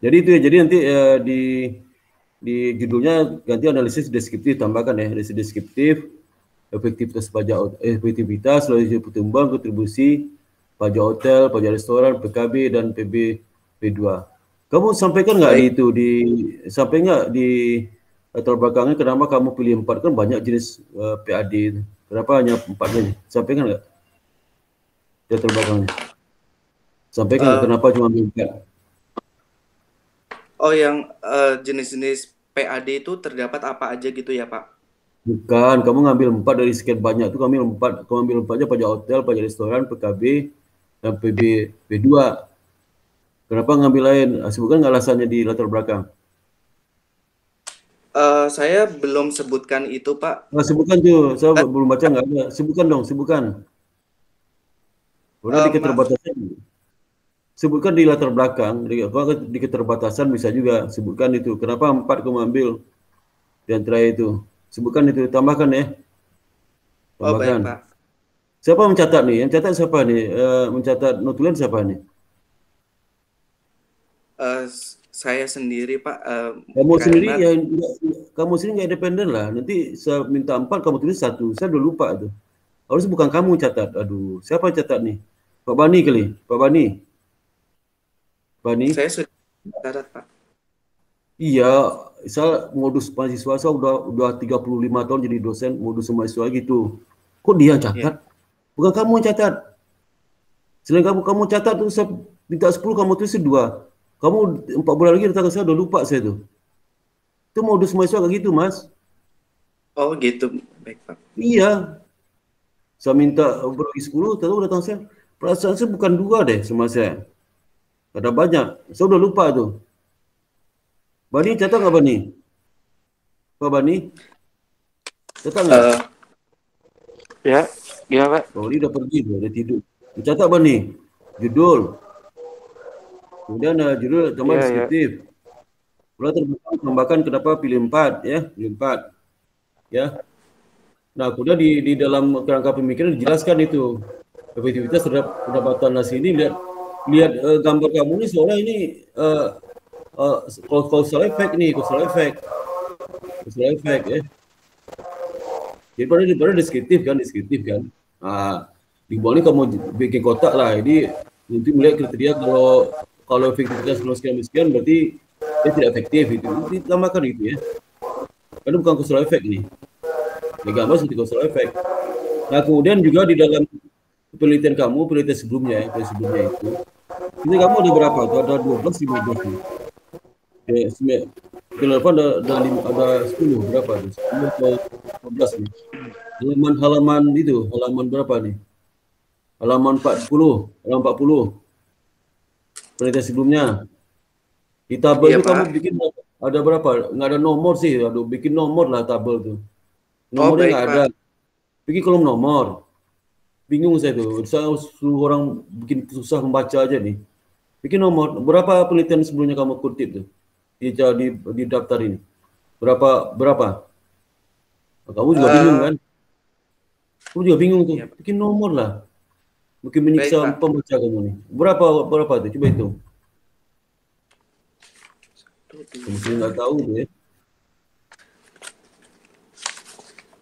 Jadi itu ya. Jadi nanti eh, di di judulnya ganti analisis deskriptif tambahkan ya. Analisis deskriptif efektivitas pajak efektivitas lalu pertumbuhan kontribusi pajak hotel, pajak restoran, PKB dan PB P2. Kamu sampaikan nggak itu di sampai nggak di latar belakangnya kenapa kamu pilih empat kan banyak jenis uh, eh, PAD itu. Kenapa hanya empat aja? Sampaikan nggak di latar belakangnya? Sampaikan uh, kenapa cuma empat? Oh, yang uh, jenis-jenis PAD itu terdapat apa aja gitu ya, Pak? Bukan, kamu ngambil empat dari sekian banyak itu, kamu ambil empat, kamu ambil empat aja pajak hotel, pajak restoran, PKB, dan PB P2. Kenapa ngambil lain? Ah, sebutkan nggak alasannya di latar belakang? Uh, saya belum sebutkan itu, Pak. Nah, sebutkan tuh, saya uh, belum baca nggak ada. Sebutkan dong, sebutkan. Udah uh, di keterbatasan. Sebutkan di latar belakang, di, di keterbatasan bisa juga sebutkan itu. Kenapa empat kamu ambil di antara itu? Sebutkan itu, tambahkan ya. Tambahkan. Oh, baik, Pak. Siapa mencatat nih? Yang catat siapa nih? Uh, mencatat notulen siapa nih? Uh, saya sendiri Pak. Uh, kamu karena... sendiri ya kamu sendiri nggak independen lah. Nanti saya minta empat, kamu tulis satu. Saya udah lupa tuh. Harus bukan kamu catat. Aduh, siapa catat nih? Pak Bani kali. Pak Bani. Bani. Saya sudah catat Pak. Iya, saya modus mahasiswa saya udah udah 35 tahun jadi dosen modus mahasiswa gitu. Kok dia catat? Ya. Bukan kamu yang catat. Selain kamu kamu catat tuh saya minta 10 kamu tulis dua kamu empat bulan lagi datang ke saya, udah lupa saya tuh. Itu modus mahasiswa kayak gitu, Mas. Oh gitu, baik Pak. Iya. Saya minta berbagi sepuluh, tahu datang saya. Perasaan saya bukan dua deh sama saya. Ada banyak. Saya udah lupa tuh. Bani, catat nggak Bani? Pak Bani? Catat nggak? Uh, ya, ya Pak. Oh, ini udah pergi, udah tidur. Catat Bani. Judul, Kemudian uh, judul tambah yeah, deskriptif. Yeah. Pula tambahkan kenapa pilih empat ya, pilih empat. Ya. Nah, kemudian di, di dalam kerangka pemikiran dijelaskan itu efektivitas terhadap pendapatan nasi ini lihat lihat uh, gambar kamu ini seolah ini uh, uh, causal effect nih, causal effect. Causal effect ya. Jadi pada pada deskriptif kan, deskriptif kan. Nah, di bawah ini kamu bikin kotak lah. Ini nanti melihat kriteria kalau kalau efektivitas kalau sekian sekian berarti dia tidak efektif itu ditambahkan itu ya. Karena bukan causal efek ya gambar seperti causal efek nah kemudian juga di dalam penelitian kamu penelitian sebelumnya ya sebelumnya itu ini kamu ada berapa? Itu ada 12 15 nih. Ya sembilan ada ada lima, ada 10 berapa itu 10 atau 15 nih. Halaman halaman itu halaman berapa nih? Halaman 40 halaman 40 penelitian sebelumnya. Di tabel iya, itu Pak. kamu bikin ada berapa? Nggak ada nomor sih. Aduh, bikin nomor lah tabel tuh. Nomornya oh, nggak ada. Bikin kolom nomor. Bingung saya tuh. Saya suruh orang bikin susah membaca aja nih. Bikin nomor. Berapa penelitian sebelumnya kamu kutip tuh? Di, di, di daftar ini. Berapa? Berapa? Kamu juga uh, bingung kan? Kamu juga bingung tuh. Iya. Bikin nomor lah. Mungkin menyiksa Baik, pembaca kamu nih. Berapa berapa itu? Coba hitung. Mungkin nggak tahu tuh ya.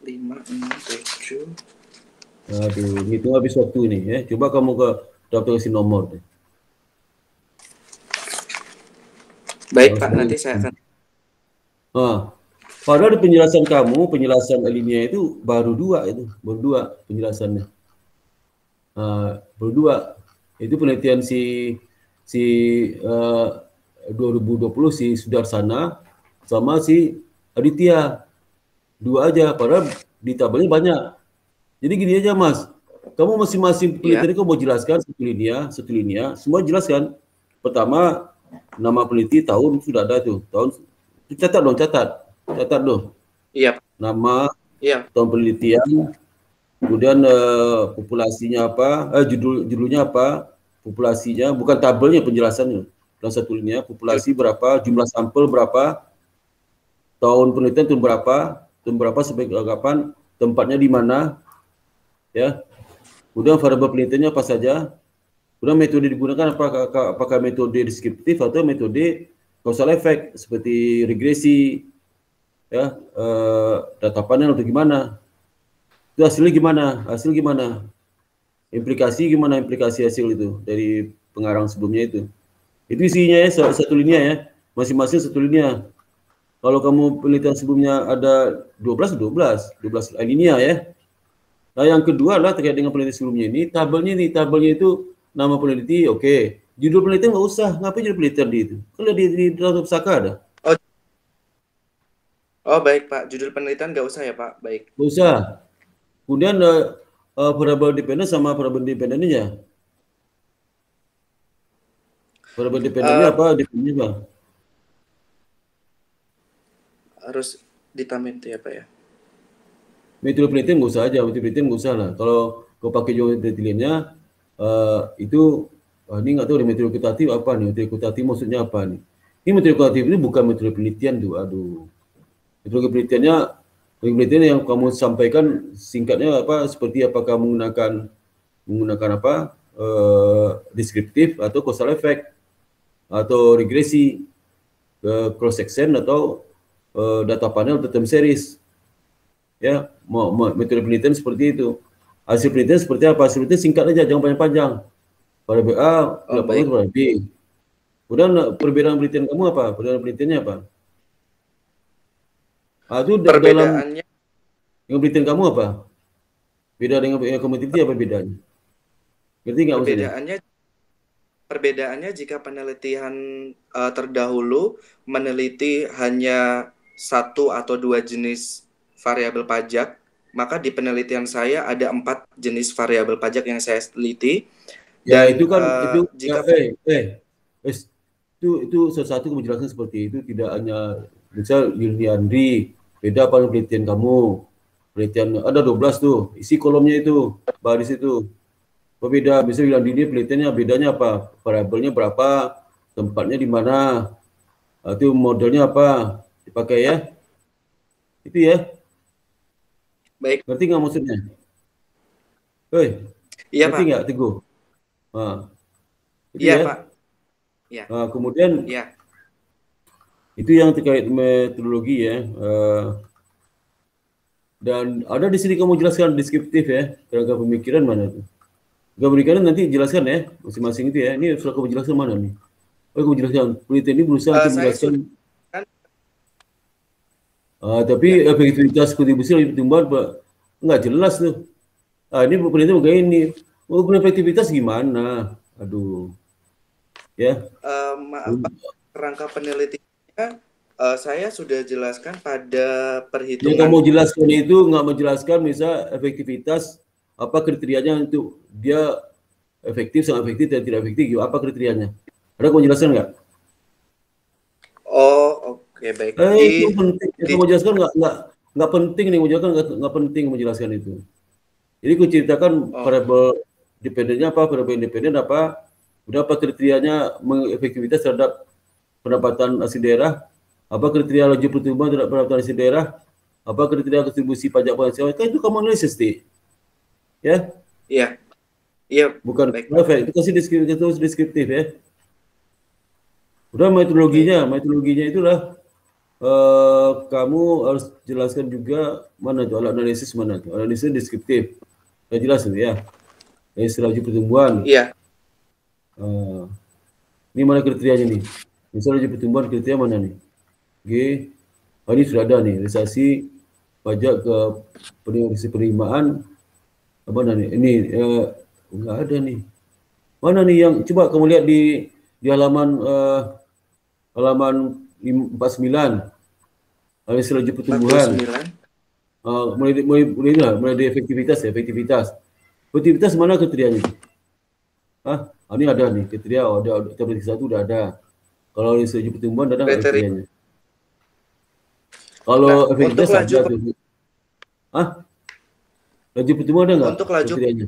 Lima, enam, tujuh. Aduh, itu habis waktu ini ya. Coba kamu ke daftar kasih nomor deh. Baik Pak, nanti saya akan. Ah, padahal penjelasan kamu, penjelasan alinea itu baru dua itu, baru dua penjelasannya uh, berdua. Itu penelitian si si uh, 2020 si Sudarsana sama si Aditya. Dua aja padahal di tabelnya banyak. Jadi gini aja mas. Kamu masing-masing penelitian yeah. kamu mau jelaskan satu linia satu linia semua jelaskan. Pertama nama peneliti tahun sudah ada tuh. Tahun catat dong catat. Catat dong. Iya. Nama iya. tahun penelitian kemudian uh, populasinya apa, uh, judul judulnya apa, populasinya, bukan tabelnya penjelasannya. Dalam satu populasi berapa, jumlah sampel berapa, tahun penelitian tahun berapa, tahun berapa sampai kapan, tempatnya di mana, ya. Kemudian variabel penelitiannya apa saja, kemudian metode digunakan apakah, apakah metode deskriptif atau metode causal effect seperti regresi, ya, uh, data panel atau gimana, itu hasilnya gimana? Hasil gimana? Implikasi gimana implikasi hasil itu dari pengarang sebelumnya itu? Itu isinya ya satu linia ya, masing-masing satu linia. Kalau kamu penelitian sebelumnya ada 12 12, 12 linia ya. Nah, yang kedua adalah terkait dengan penelitian sebelumnya ini, tabelnya ini, tabelnya itu nama peneliti oke, okay. Judul penelitian nggak usah. Ngapain judul penelitian di itu? Kalau di, di dalam pusaka ada. Oh, oh baik Pak. Judul penelitian nggak usah ya Pak. Baik. Nggak usah. Kemudian uh, uh, variabel dependen sama variabel dependennya. Variabel dependennya uh, apa? Dependennya apa? Harus ditambahin ya Pak ya. Metode penelitian nggak usah aja, metode penelitian nggak usah lah. Kalau kau pakai penelitiannya, uh, itu uh, ini nggak tahu di metode kutatif apa nih, metode kutatif maksudnya apa nih? Ini metode kutatif ini bukan metode penelitian tuh, aduh. Metode penelitiannya, penelitian yang kamu sampaikan singkatnya apa? Seperti apakah menggunakan menggunakan apa? Uh, deskriptif atau causal effect atau regresi uh, cross section atau uh, data panel atau time series. Ya metode penelitian seperti itu. Hasil penelitian seperti apa? Hasil penelitian singkat aja jangan panjang-panjang. Pada BA oh, pada B. Kemudian perbedaan penelitian kamu apa? Perbedaan penelitiannya apa ah, itu perbedaannya dalam, yang penelitian kamu apa? Beda dengan yang kamu teliti apa bedanya? Ngerti nggak perbedaannya perbedaannya jika penelitian uh, terdahulu meneliti hanya satu atau dua jenis variabel pajak, maka di penelitian saya ada empat jenis variabel pajak yang saya teliti. Ya dan, itu kan uh, itu jika ya, eh, eh, eh, itu itu sesuatu menjelaskan seperti itu tidak hanya misal Yuliandri beda apa penelitian kamu penelitian ada 12 tuh isi kolomnya itu baris itu berbeda misalnya bilang ini penelitiannya bedanya apa variabelnya berapa tempatnya di mana itu modelnya apa dipakai ya itu ya Baik. Ngerti nggak maksudnya? Hei, iya, ngerti nggak Teguh? Nah, iya, ya. Pak. Iya. Nah, kemudian Iya. Itu yang terkait metodologi ya. Uh, dan ada di sini kamu jelaskan deskriptif ya, kerangka pemikiran mana tuh? Gak pemikiran nanti jelaskan ya, masing-masing itu ya. Ini sudah kamu jelaskan mana nih? Oh, kamu jelaskan. Penelitian ini berusaha uh, untuk menjelaskan Uh, tapi ya. efektivitas kontribusi lebih pertumbuhan Pak nggak jelas tuh. Ah, ini penelitian kayak ini. Mau oh, efektivitas gimana? Aduh. Ya. Uh, maaf Pak, kerangka penelitiannya uh, saya sudah jelaskan pada perhitungan. Yang kamu jelaskan itu nggak menjelaskan misal efektivitas apa kriterianya untuk dia efektif sangat efektif dan tidak efektif apa kriterianya? Ada kamu jelaskan nggak? Oh, Oke baik. Eh, di, itu penting. Di, mau jelaskan nggak nggak nggak penting nih menjelaskan nggak nggak penting menjelaskan itu. Jadi aku ceritakan oh. variabel dependennya apa, variabel independen apa, udah apa kriterianya mengefektivitas terhadap pendapatan asli daerah, apa kriteria laju pertumbuhan terhadap pendapatan asli daerah, apa kriteria kontribusi pajak penghasilan, kan itu kamu analisis sih, ya? Iya. Iya. Bukan baik. itu kasih deskriptif, itu deskriptif ya. Udah metodologinya, metodologinya itulah uh, kamu harus jelaskan juga mana itu alat analisis mana itu analisis deskriptif ya jelas itu ya dari istilah pertumbuhan iya uh, ini mana kriterianya nih misalnya pertumbuhan kriteria mana nih oh, ini sudah ada nih realisasi pajak ke penerimaan apa nih ini uh, enggak ada nih mana nih yang coba kamu lihat di di halaman uh, halaman 49 Analisis laju pertumbuhan. Uh, mulai, mulai, mulai, mulai, mulai dari efektivitas ya, efektivitas. Efektivitas mana kriterianya? Hah? Ah, ini ada nih, kriteria oh, ada, tabel satu udah ada. Kalau laju pertumbuhan ada nggak kriterianya? Kalau nah, efektivitas ada tuh. Hah? Laju pertumbuhan ada nggak? Untuk laju kriterianya?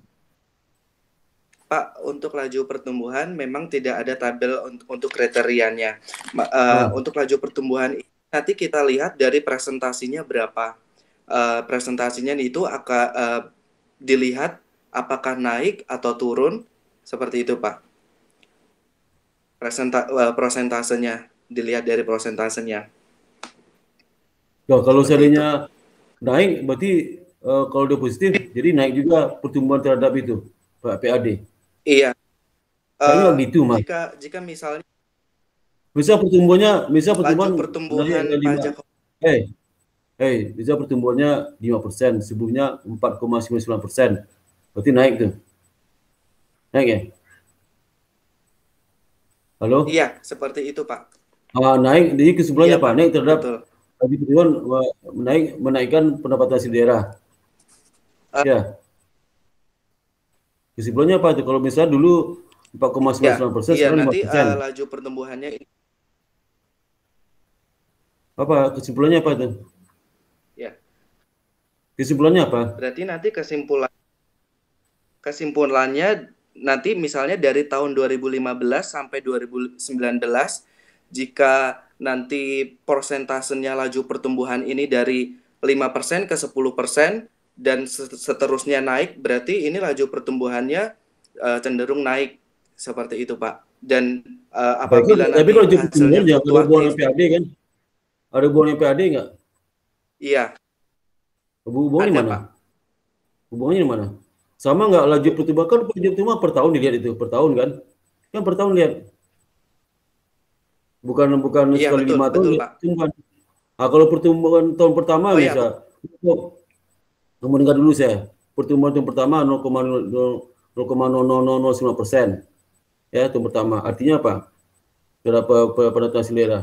Pak, untuk laju pertumbuhan memang tidak ada tabel untuk, untuk kriterianya. Uh, hmm. Untuk laju pertumbuhan nanti kita lihat dari presentasinya berapa. Uh, presentasinya itu akan uh, dilihat apakah naik atau turun seperti itu, Pak. Presenta uh, prosentasenya dilihat dari prosentasenya. Ya, kalau seandainya naik berarti uh, kalau dia positif jadi naik juga pertumbuhan terhadap itu Pak PAD. Iya. Uh, gitu, Mas. Jika jika misalnya bisa pertumbuhannya, bisa pertumbuhan pertumbuhan pajak. Eh, hey, bisa pertumbuhannya 5%, sebelumnya 4,99%. Berarti naik tuh. Naik ya? Halo? Iya, seperti itu, Pak. Ah, naik, jadi kesimpulannya Iya, Pak, naik terhadap. Haji wa- menaik menaikkan pendapatan asli daerah. Eh. ya. Kesimpulannya apa itu? Kalau misalnya dulu 4,99 persen, Iya, sekarang 5 nanti persen. eh, laju pertumbuhannya ini- Apa kesimpulannya apa itu? ya. Kesimpulannya apa? Berarti nanti kesimpulan kesimpulannya nanti misalnya dari tahun 2015 sampai 2019 jika nanti persentasenya laju pertumbuhan ini dari 5% ke 10% dan se- seterusnya naik berarti ini laju pertumbuhannya eh, cenderung naik seperti itu Pak. Dan eh, apabila Tapi, nanti tapi kalau hasilnya jangan ada hubungan PAD kan? Ada hubungan PAD nggak? iya, Hubungannya mana? Pak. Hubungannya di mana? Sama nggak laju pertumbuhan kan pertumbuhan per tahun dilihat itu per tahun kan? Kan per tahun lihat. Bukan bukan Iya, sekali betul, lima tahun betul, lihat Pak. pertumbuhan. Ah kalau pertumbuhan tahun pertama Oh, iya, bisa. Kamu dengar dulu saya. Pertumbuhan tahun pertama 0,0009 persen. Ya tahun pertama. Artinya apa? Terhadap pe- pendapatan selera.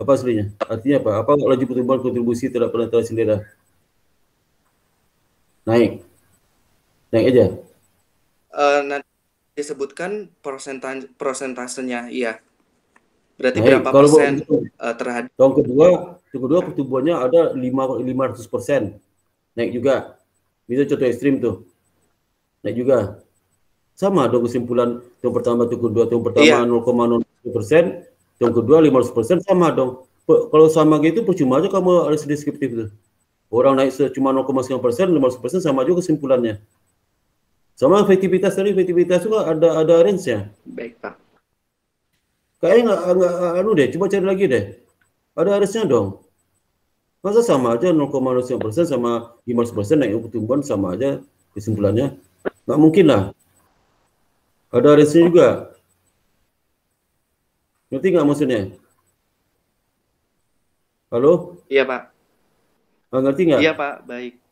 Apa aslinya? Artinya apa? Apa laju pertumbuhan kontribusi terhadap pendapatan selera? Naik. Naik aja. Eh, nanti disebutkan persentan prosentasenya, iya. Berarti Naik. berapa Kalau persen untuk eh, terhadap tahun kedua, tahun kedua pertumbuhannya ada 5 500 persen. Naik juga. Bisa contoh ekstrim tuh. Naik juga. Sama dong kesimpulan tahun pertama, tahun kedua, tahun pertama Iya. 0,01 persen, tahun kedua 500 persen sama dong. Kalau sama gitu percuma aja kamu harus deskriptif tuh. Orang naik cuma 0,9 persen, 500 persen sama juga kesimpulannya. Sama efektivitas tadi, efektivitas juga ada ada range-nya. baik Pak. Kayaknya nggak nggak anu deh, coba cari lagi deh. Ada harusnya dong. Masa sama aja 0,09 persen sama 500 persen naik pertumbuhan sama aja kesimpulannya. Nggak mungkin lah. Ada harusnya juga. Ngerti nggak maksudnya? Halo? Iya Pak. Nggak ngerti nggak? Iya Pak, baik.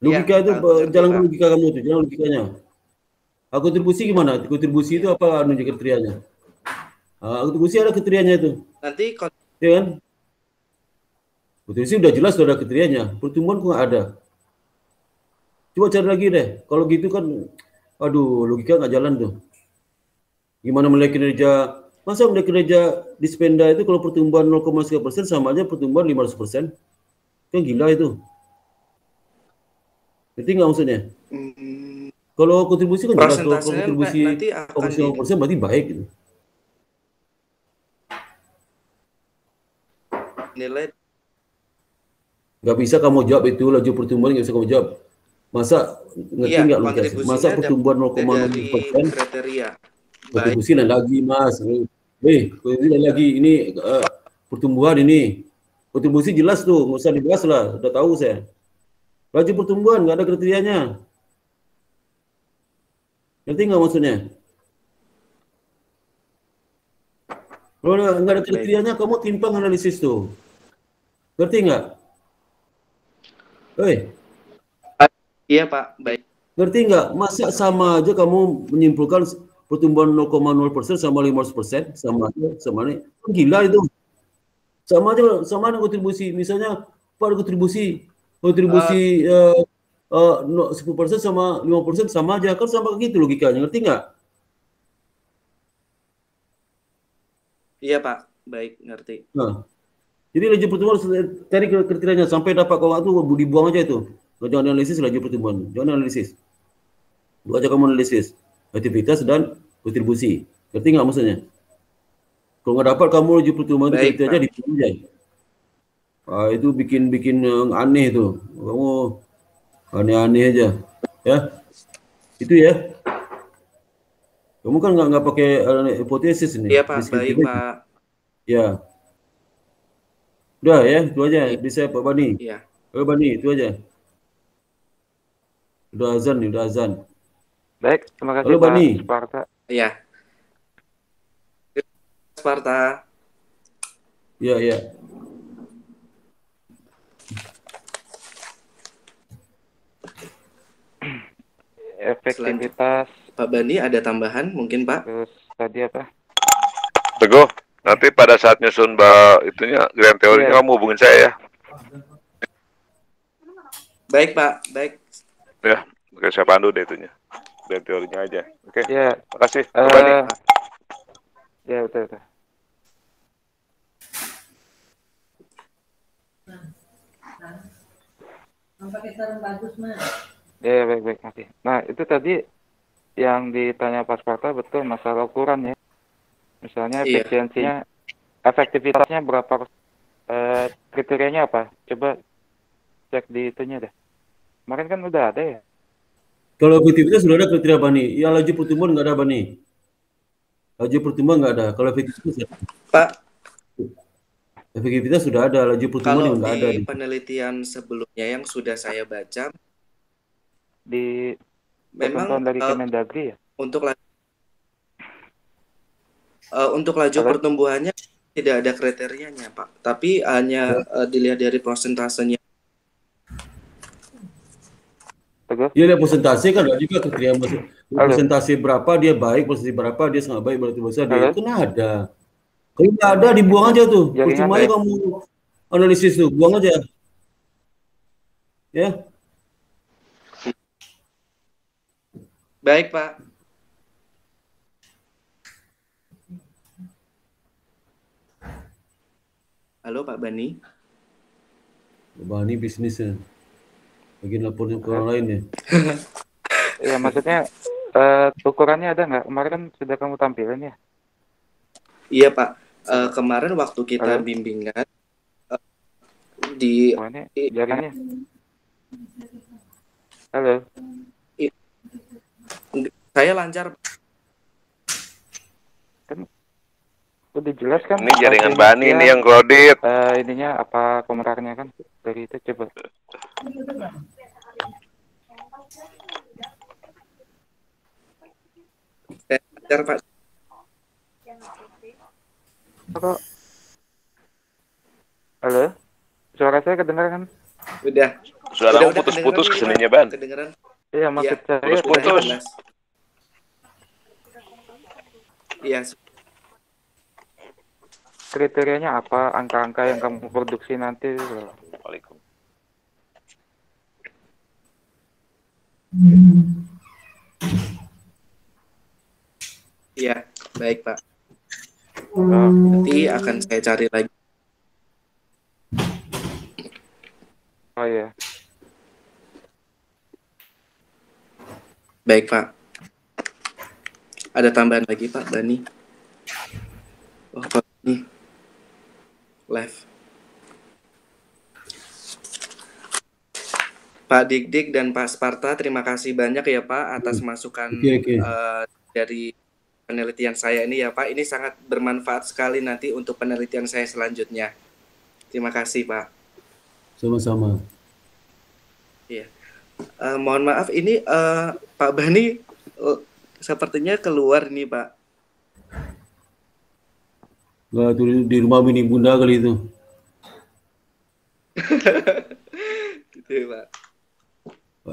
Logika Iya, itu jalan logika kamu itu, jalan logikanya. Kontribusi gimana? Kontribusi itu apa anu kriterianya? Ah, kontribusi ada kriterianya itu. Nanti Ya kan? Potensi udah jelas sudah ada kriterianya. Pertumbuhan kok ada. Coba cari lagi deh. Kalau gitu kan, aduh logika nggak jalan tuh. Gimana melihat kinerja, masa melihat kinerja di Spenda itu kalau pertumbuhan 0,3 persen sama aja pertumbuhan 500 persen? Kan gila itu. Ngerti nggak maksudnya? Hmm, Kalau kontribusi kan jelas kalau kontribusi 0,9 persen berarti baik gitu. nilai Nggak bisa kamu jawab itu laju pertumbuhan nggak bisa kamu jawab. Masa ngerti Iya, nggak Lukas? kontribusinya Masa pertumbuhan 0,6 dari persen kriteria. Kontribusi lain lagi mas. Eh, kontribusi lain lagi ini eh, pertumbuhan ini. Kontribusi jelas tuh, nggak usah dibahas lah, udah tahu saya. Laju pertumbuhan nggak ada kriterianya. Ngerti nggak maksudnya? Kalau nggak ada kriterianya, kamu timpang analisis tuh. Ngerti nggak? Hei, Iya Pak, baik. Ngerti nggak? Masa sama aja kamu menyimpulkan pertumbuhan 0,0 persen sama 500 persen sama aja sama ini Kan gila itu. Sama aja sama ada kontribusi. Misalnya pada kontribusi kontribusi eh, eh, no- 10 persen sama 5 persen sama aja kan sama gitu logikanya. Ngerti nggak? Iya Pak, baik, ngerti. Nah, jadi laju pertumbuhan cari kriterianya sampai dapat kalau tuh dibuang aja itu. Jangan analisis laju pertumbuhan, jangan analisis. Dua aja kamu analisis aktivitas dan kontribusi. Ngerti nggak maksudnya? Kalau nggak dapat kamu laju pertumbuhan Baik, itu aja dibuang aja. Ah, itu bikin bikin eh, aneh itu. Kamu aneh-aneh aja, ya. Itu ya. Kamu kan nggak nggak pakai eh, hipotesis ini. Iya Pak, baik. Pak. Ya. Udah ya, itu aja. Bisa Pak Bani. Iya. Pak Bani, itu aja. Udah azan nih, udah azan. Baik, terima kasih Halo, Pak Bani. Sparta. Iya. Sparta. Iya, iya. Efektivitas Pak Bani ada tambahan mungkin Pak? terus tadi apa? Teguh, nanti pada saat nyusun mbak itunya grand teorinya Iya. kamu hubungin saya ya. Baik, Pak. Baik. Ya, oke saya pandu deh itunya. Grand teorinya aja. Oke, Ya, makasih. eh, Pak Bani. ya betul betul. pakai sarung bagus mah. Ya, ya, baik baik nanti. Nah itu tadi yang ditanya Pak Sparta betul masalah ukuran ya. Misalnya Iya. efisiensinya, efektivitasnya berapa? Eh, kriterianya apa? Coba cek di itunya deh. Kemarin kan udah ada ya. Kalau efektivitas sudah ada kriteria Bani. Ya laju pertumbuhan nggak ada Bani. Laju pertumbuhan nggak ada. Kalau efektivitas ya. Pak, efektivitas sudah ada. Laju pertumbuhan kalau yang nggak ada. di penelitian sebelumnya yang sudah saya baca, Di memang dari eh, Kemendagri ya. untuk la- eh, untuk laju Halo? pertumbuhannya tidak ada kriterianya, Pak. Tapi hanya eh, dilihat dari prosentasenya. Teguh. Dia lihat persentase kan ada juga kriteria. Persentase berapa dia baik, persentase berapa dia sangat baik, berarti besar dia. Halo. Itu kan ada. Kalau nggak ada dibuang aja tuh. Percuma aja baik. kamu analisis tuh, buang aja. Ya. Baik, Pak. Halo, Pak Bani. Bani bisnisnya. Lagi laporin ke orang lain ya. Ya maksudnya eh, ukurannya ada nggak? Kemarin kan sudah kamu tampilin ya. Iya, Pak. Eh, kemarin waktu kita Halo? bimbingan eh, di ini jaringannya. Halo. Saya lancar Udah jelas kan? Ini jaringan Bani ini yang kredit. eh, ininya apa komentarnya kan dari itu coba. saya lancar, Pak. Kok? Halo? Suara saya kedengaran kan? Udah. Suara putus-putus Pak. Ban. Kedengeran. Iya maksud Iya. saya Putus-putus. Iya, kriterianya apa angka-angka yang kamu produksi nanti loh. Waalaikum. iya. Baik, Pak. Nanti akan saya cari lagi. oh iya. Baik, Pak. Ada tambahan lagi, Pak Bani? Oh, Pak Bani. Live. Pak Dik-Dik dan Pak Sparta, terima kasih banyak ya Pak atas masukan Oke, oke. eh, dari penelitian saya ini ya Pak. Ini sangat bermanfaat sekali nanti untuk penelitian saya selanjutnya. Terima kasih Pak. Sama-sama. Eh, mohon maaf, ini eh, Pak Bani sepertinya keluar nih Pak. Nggak tuh di rumah bini bunda kali itu. Gitu ya, Pak.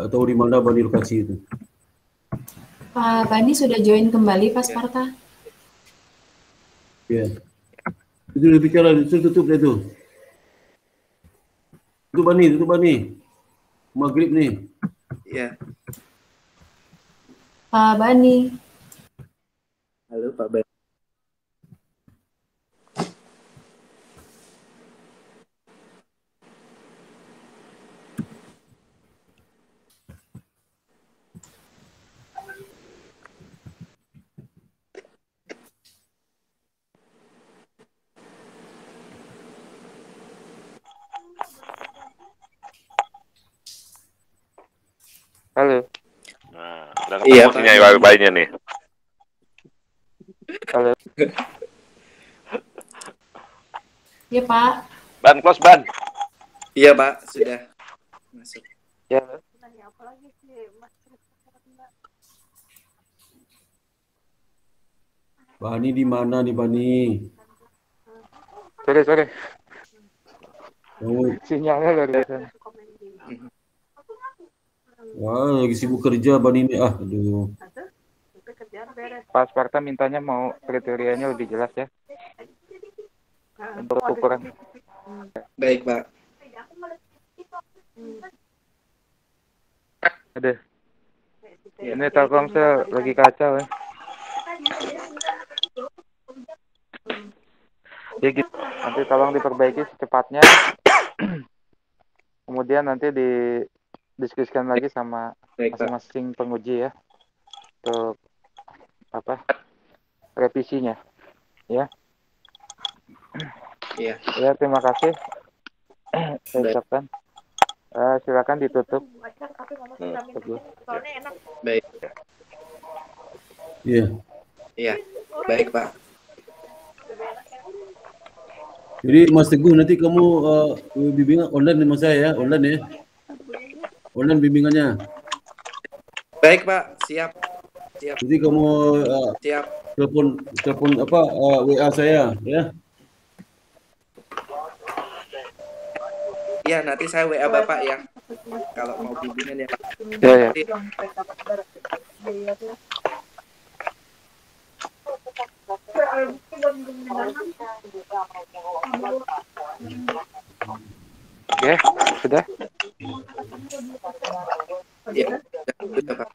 Tahu di mana Bani lokasi itu. Pak Bani sudah join kembali Pak Sparta. Ya. Itu udah bicara, itu tutup tuh. Tutup Bani, tutup Bani. Maghrib nih. Ya. Pak Bani, Halo Pak Bani. Halo. Nah, udah Iya, ketemu Pak. sinyal bayinya nih. Halo. ya Pak. Ban, close ban. Iya Pak, sudah masuk. Ya. Bani di mana nih Bani? Sorry, sorry. Oh, Sinyalnya luar biasa. Wah lagi sibuk kerja Bani ini. Ah, aduh. Pak Sparta mintanya mau kriterianya lebih jelas ya untuk ukuran. Baik, Pak. Ada. Ini Telkomsel lagi kacau ya. Ya gitu. Nanti tolong diperbaiki secepatnya. Kemudian nanti didiskusikan lagi sama masing-masing penguji ya. Untuk apa? Revisinya. Ya. Iya. Ya, terima kasih. Saya ucapkan. Uh, silakan ditutup. Hmm. Baik. Iya. Iya. Baik, Pak. Jadi Mas Teguh nanti kamu uh, bimbingan online sama saya ya, online ya. Online bimbingannya. Baik, Pak. Siap. Siap. Jadi kamu uh, siap. Telepon telepon apa uh, WA saya ya. Iya, nanti saya WA Bapak ya. Kalau mau bimbingan ya, Pak. Ya, ya. Oke, sudah? Ya, sudah, Pak.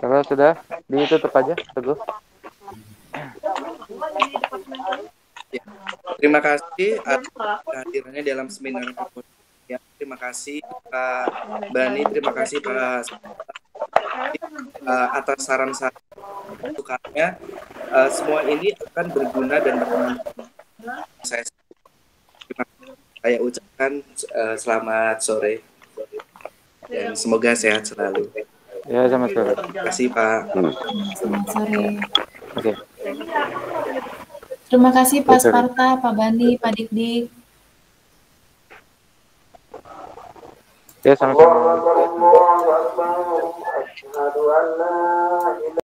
Kalau sudah, ditutup aja, Teguh. Ya. Terima kasih atas kehadirannya dalam seminar ya. Terima kasih Pak Bani, terima kasih Pak uh, atas saran-saran masukannya. Uh, semua ini akan berguna dan bermanfaat. Saya saya ucapkan uh, selamat sore dan semoga sehat selalu. Ya, sama sore. Terima kasih Pak. Selamat sore. Oke. Terima kasih Pak Sparta, Pak Bani, Pak Dik-Dik. Ya, sama-sama.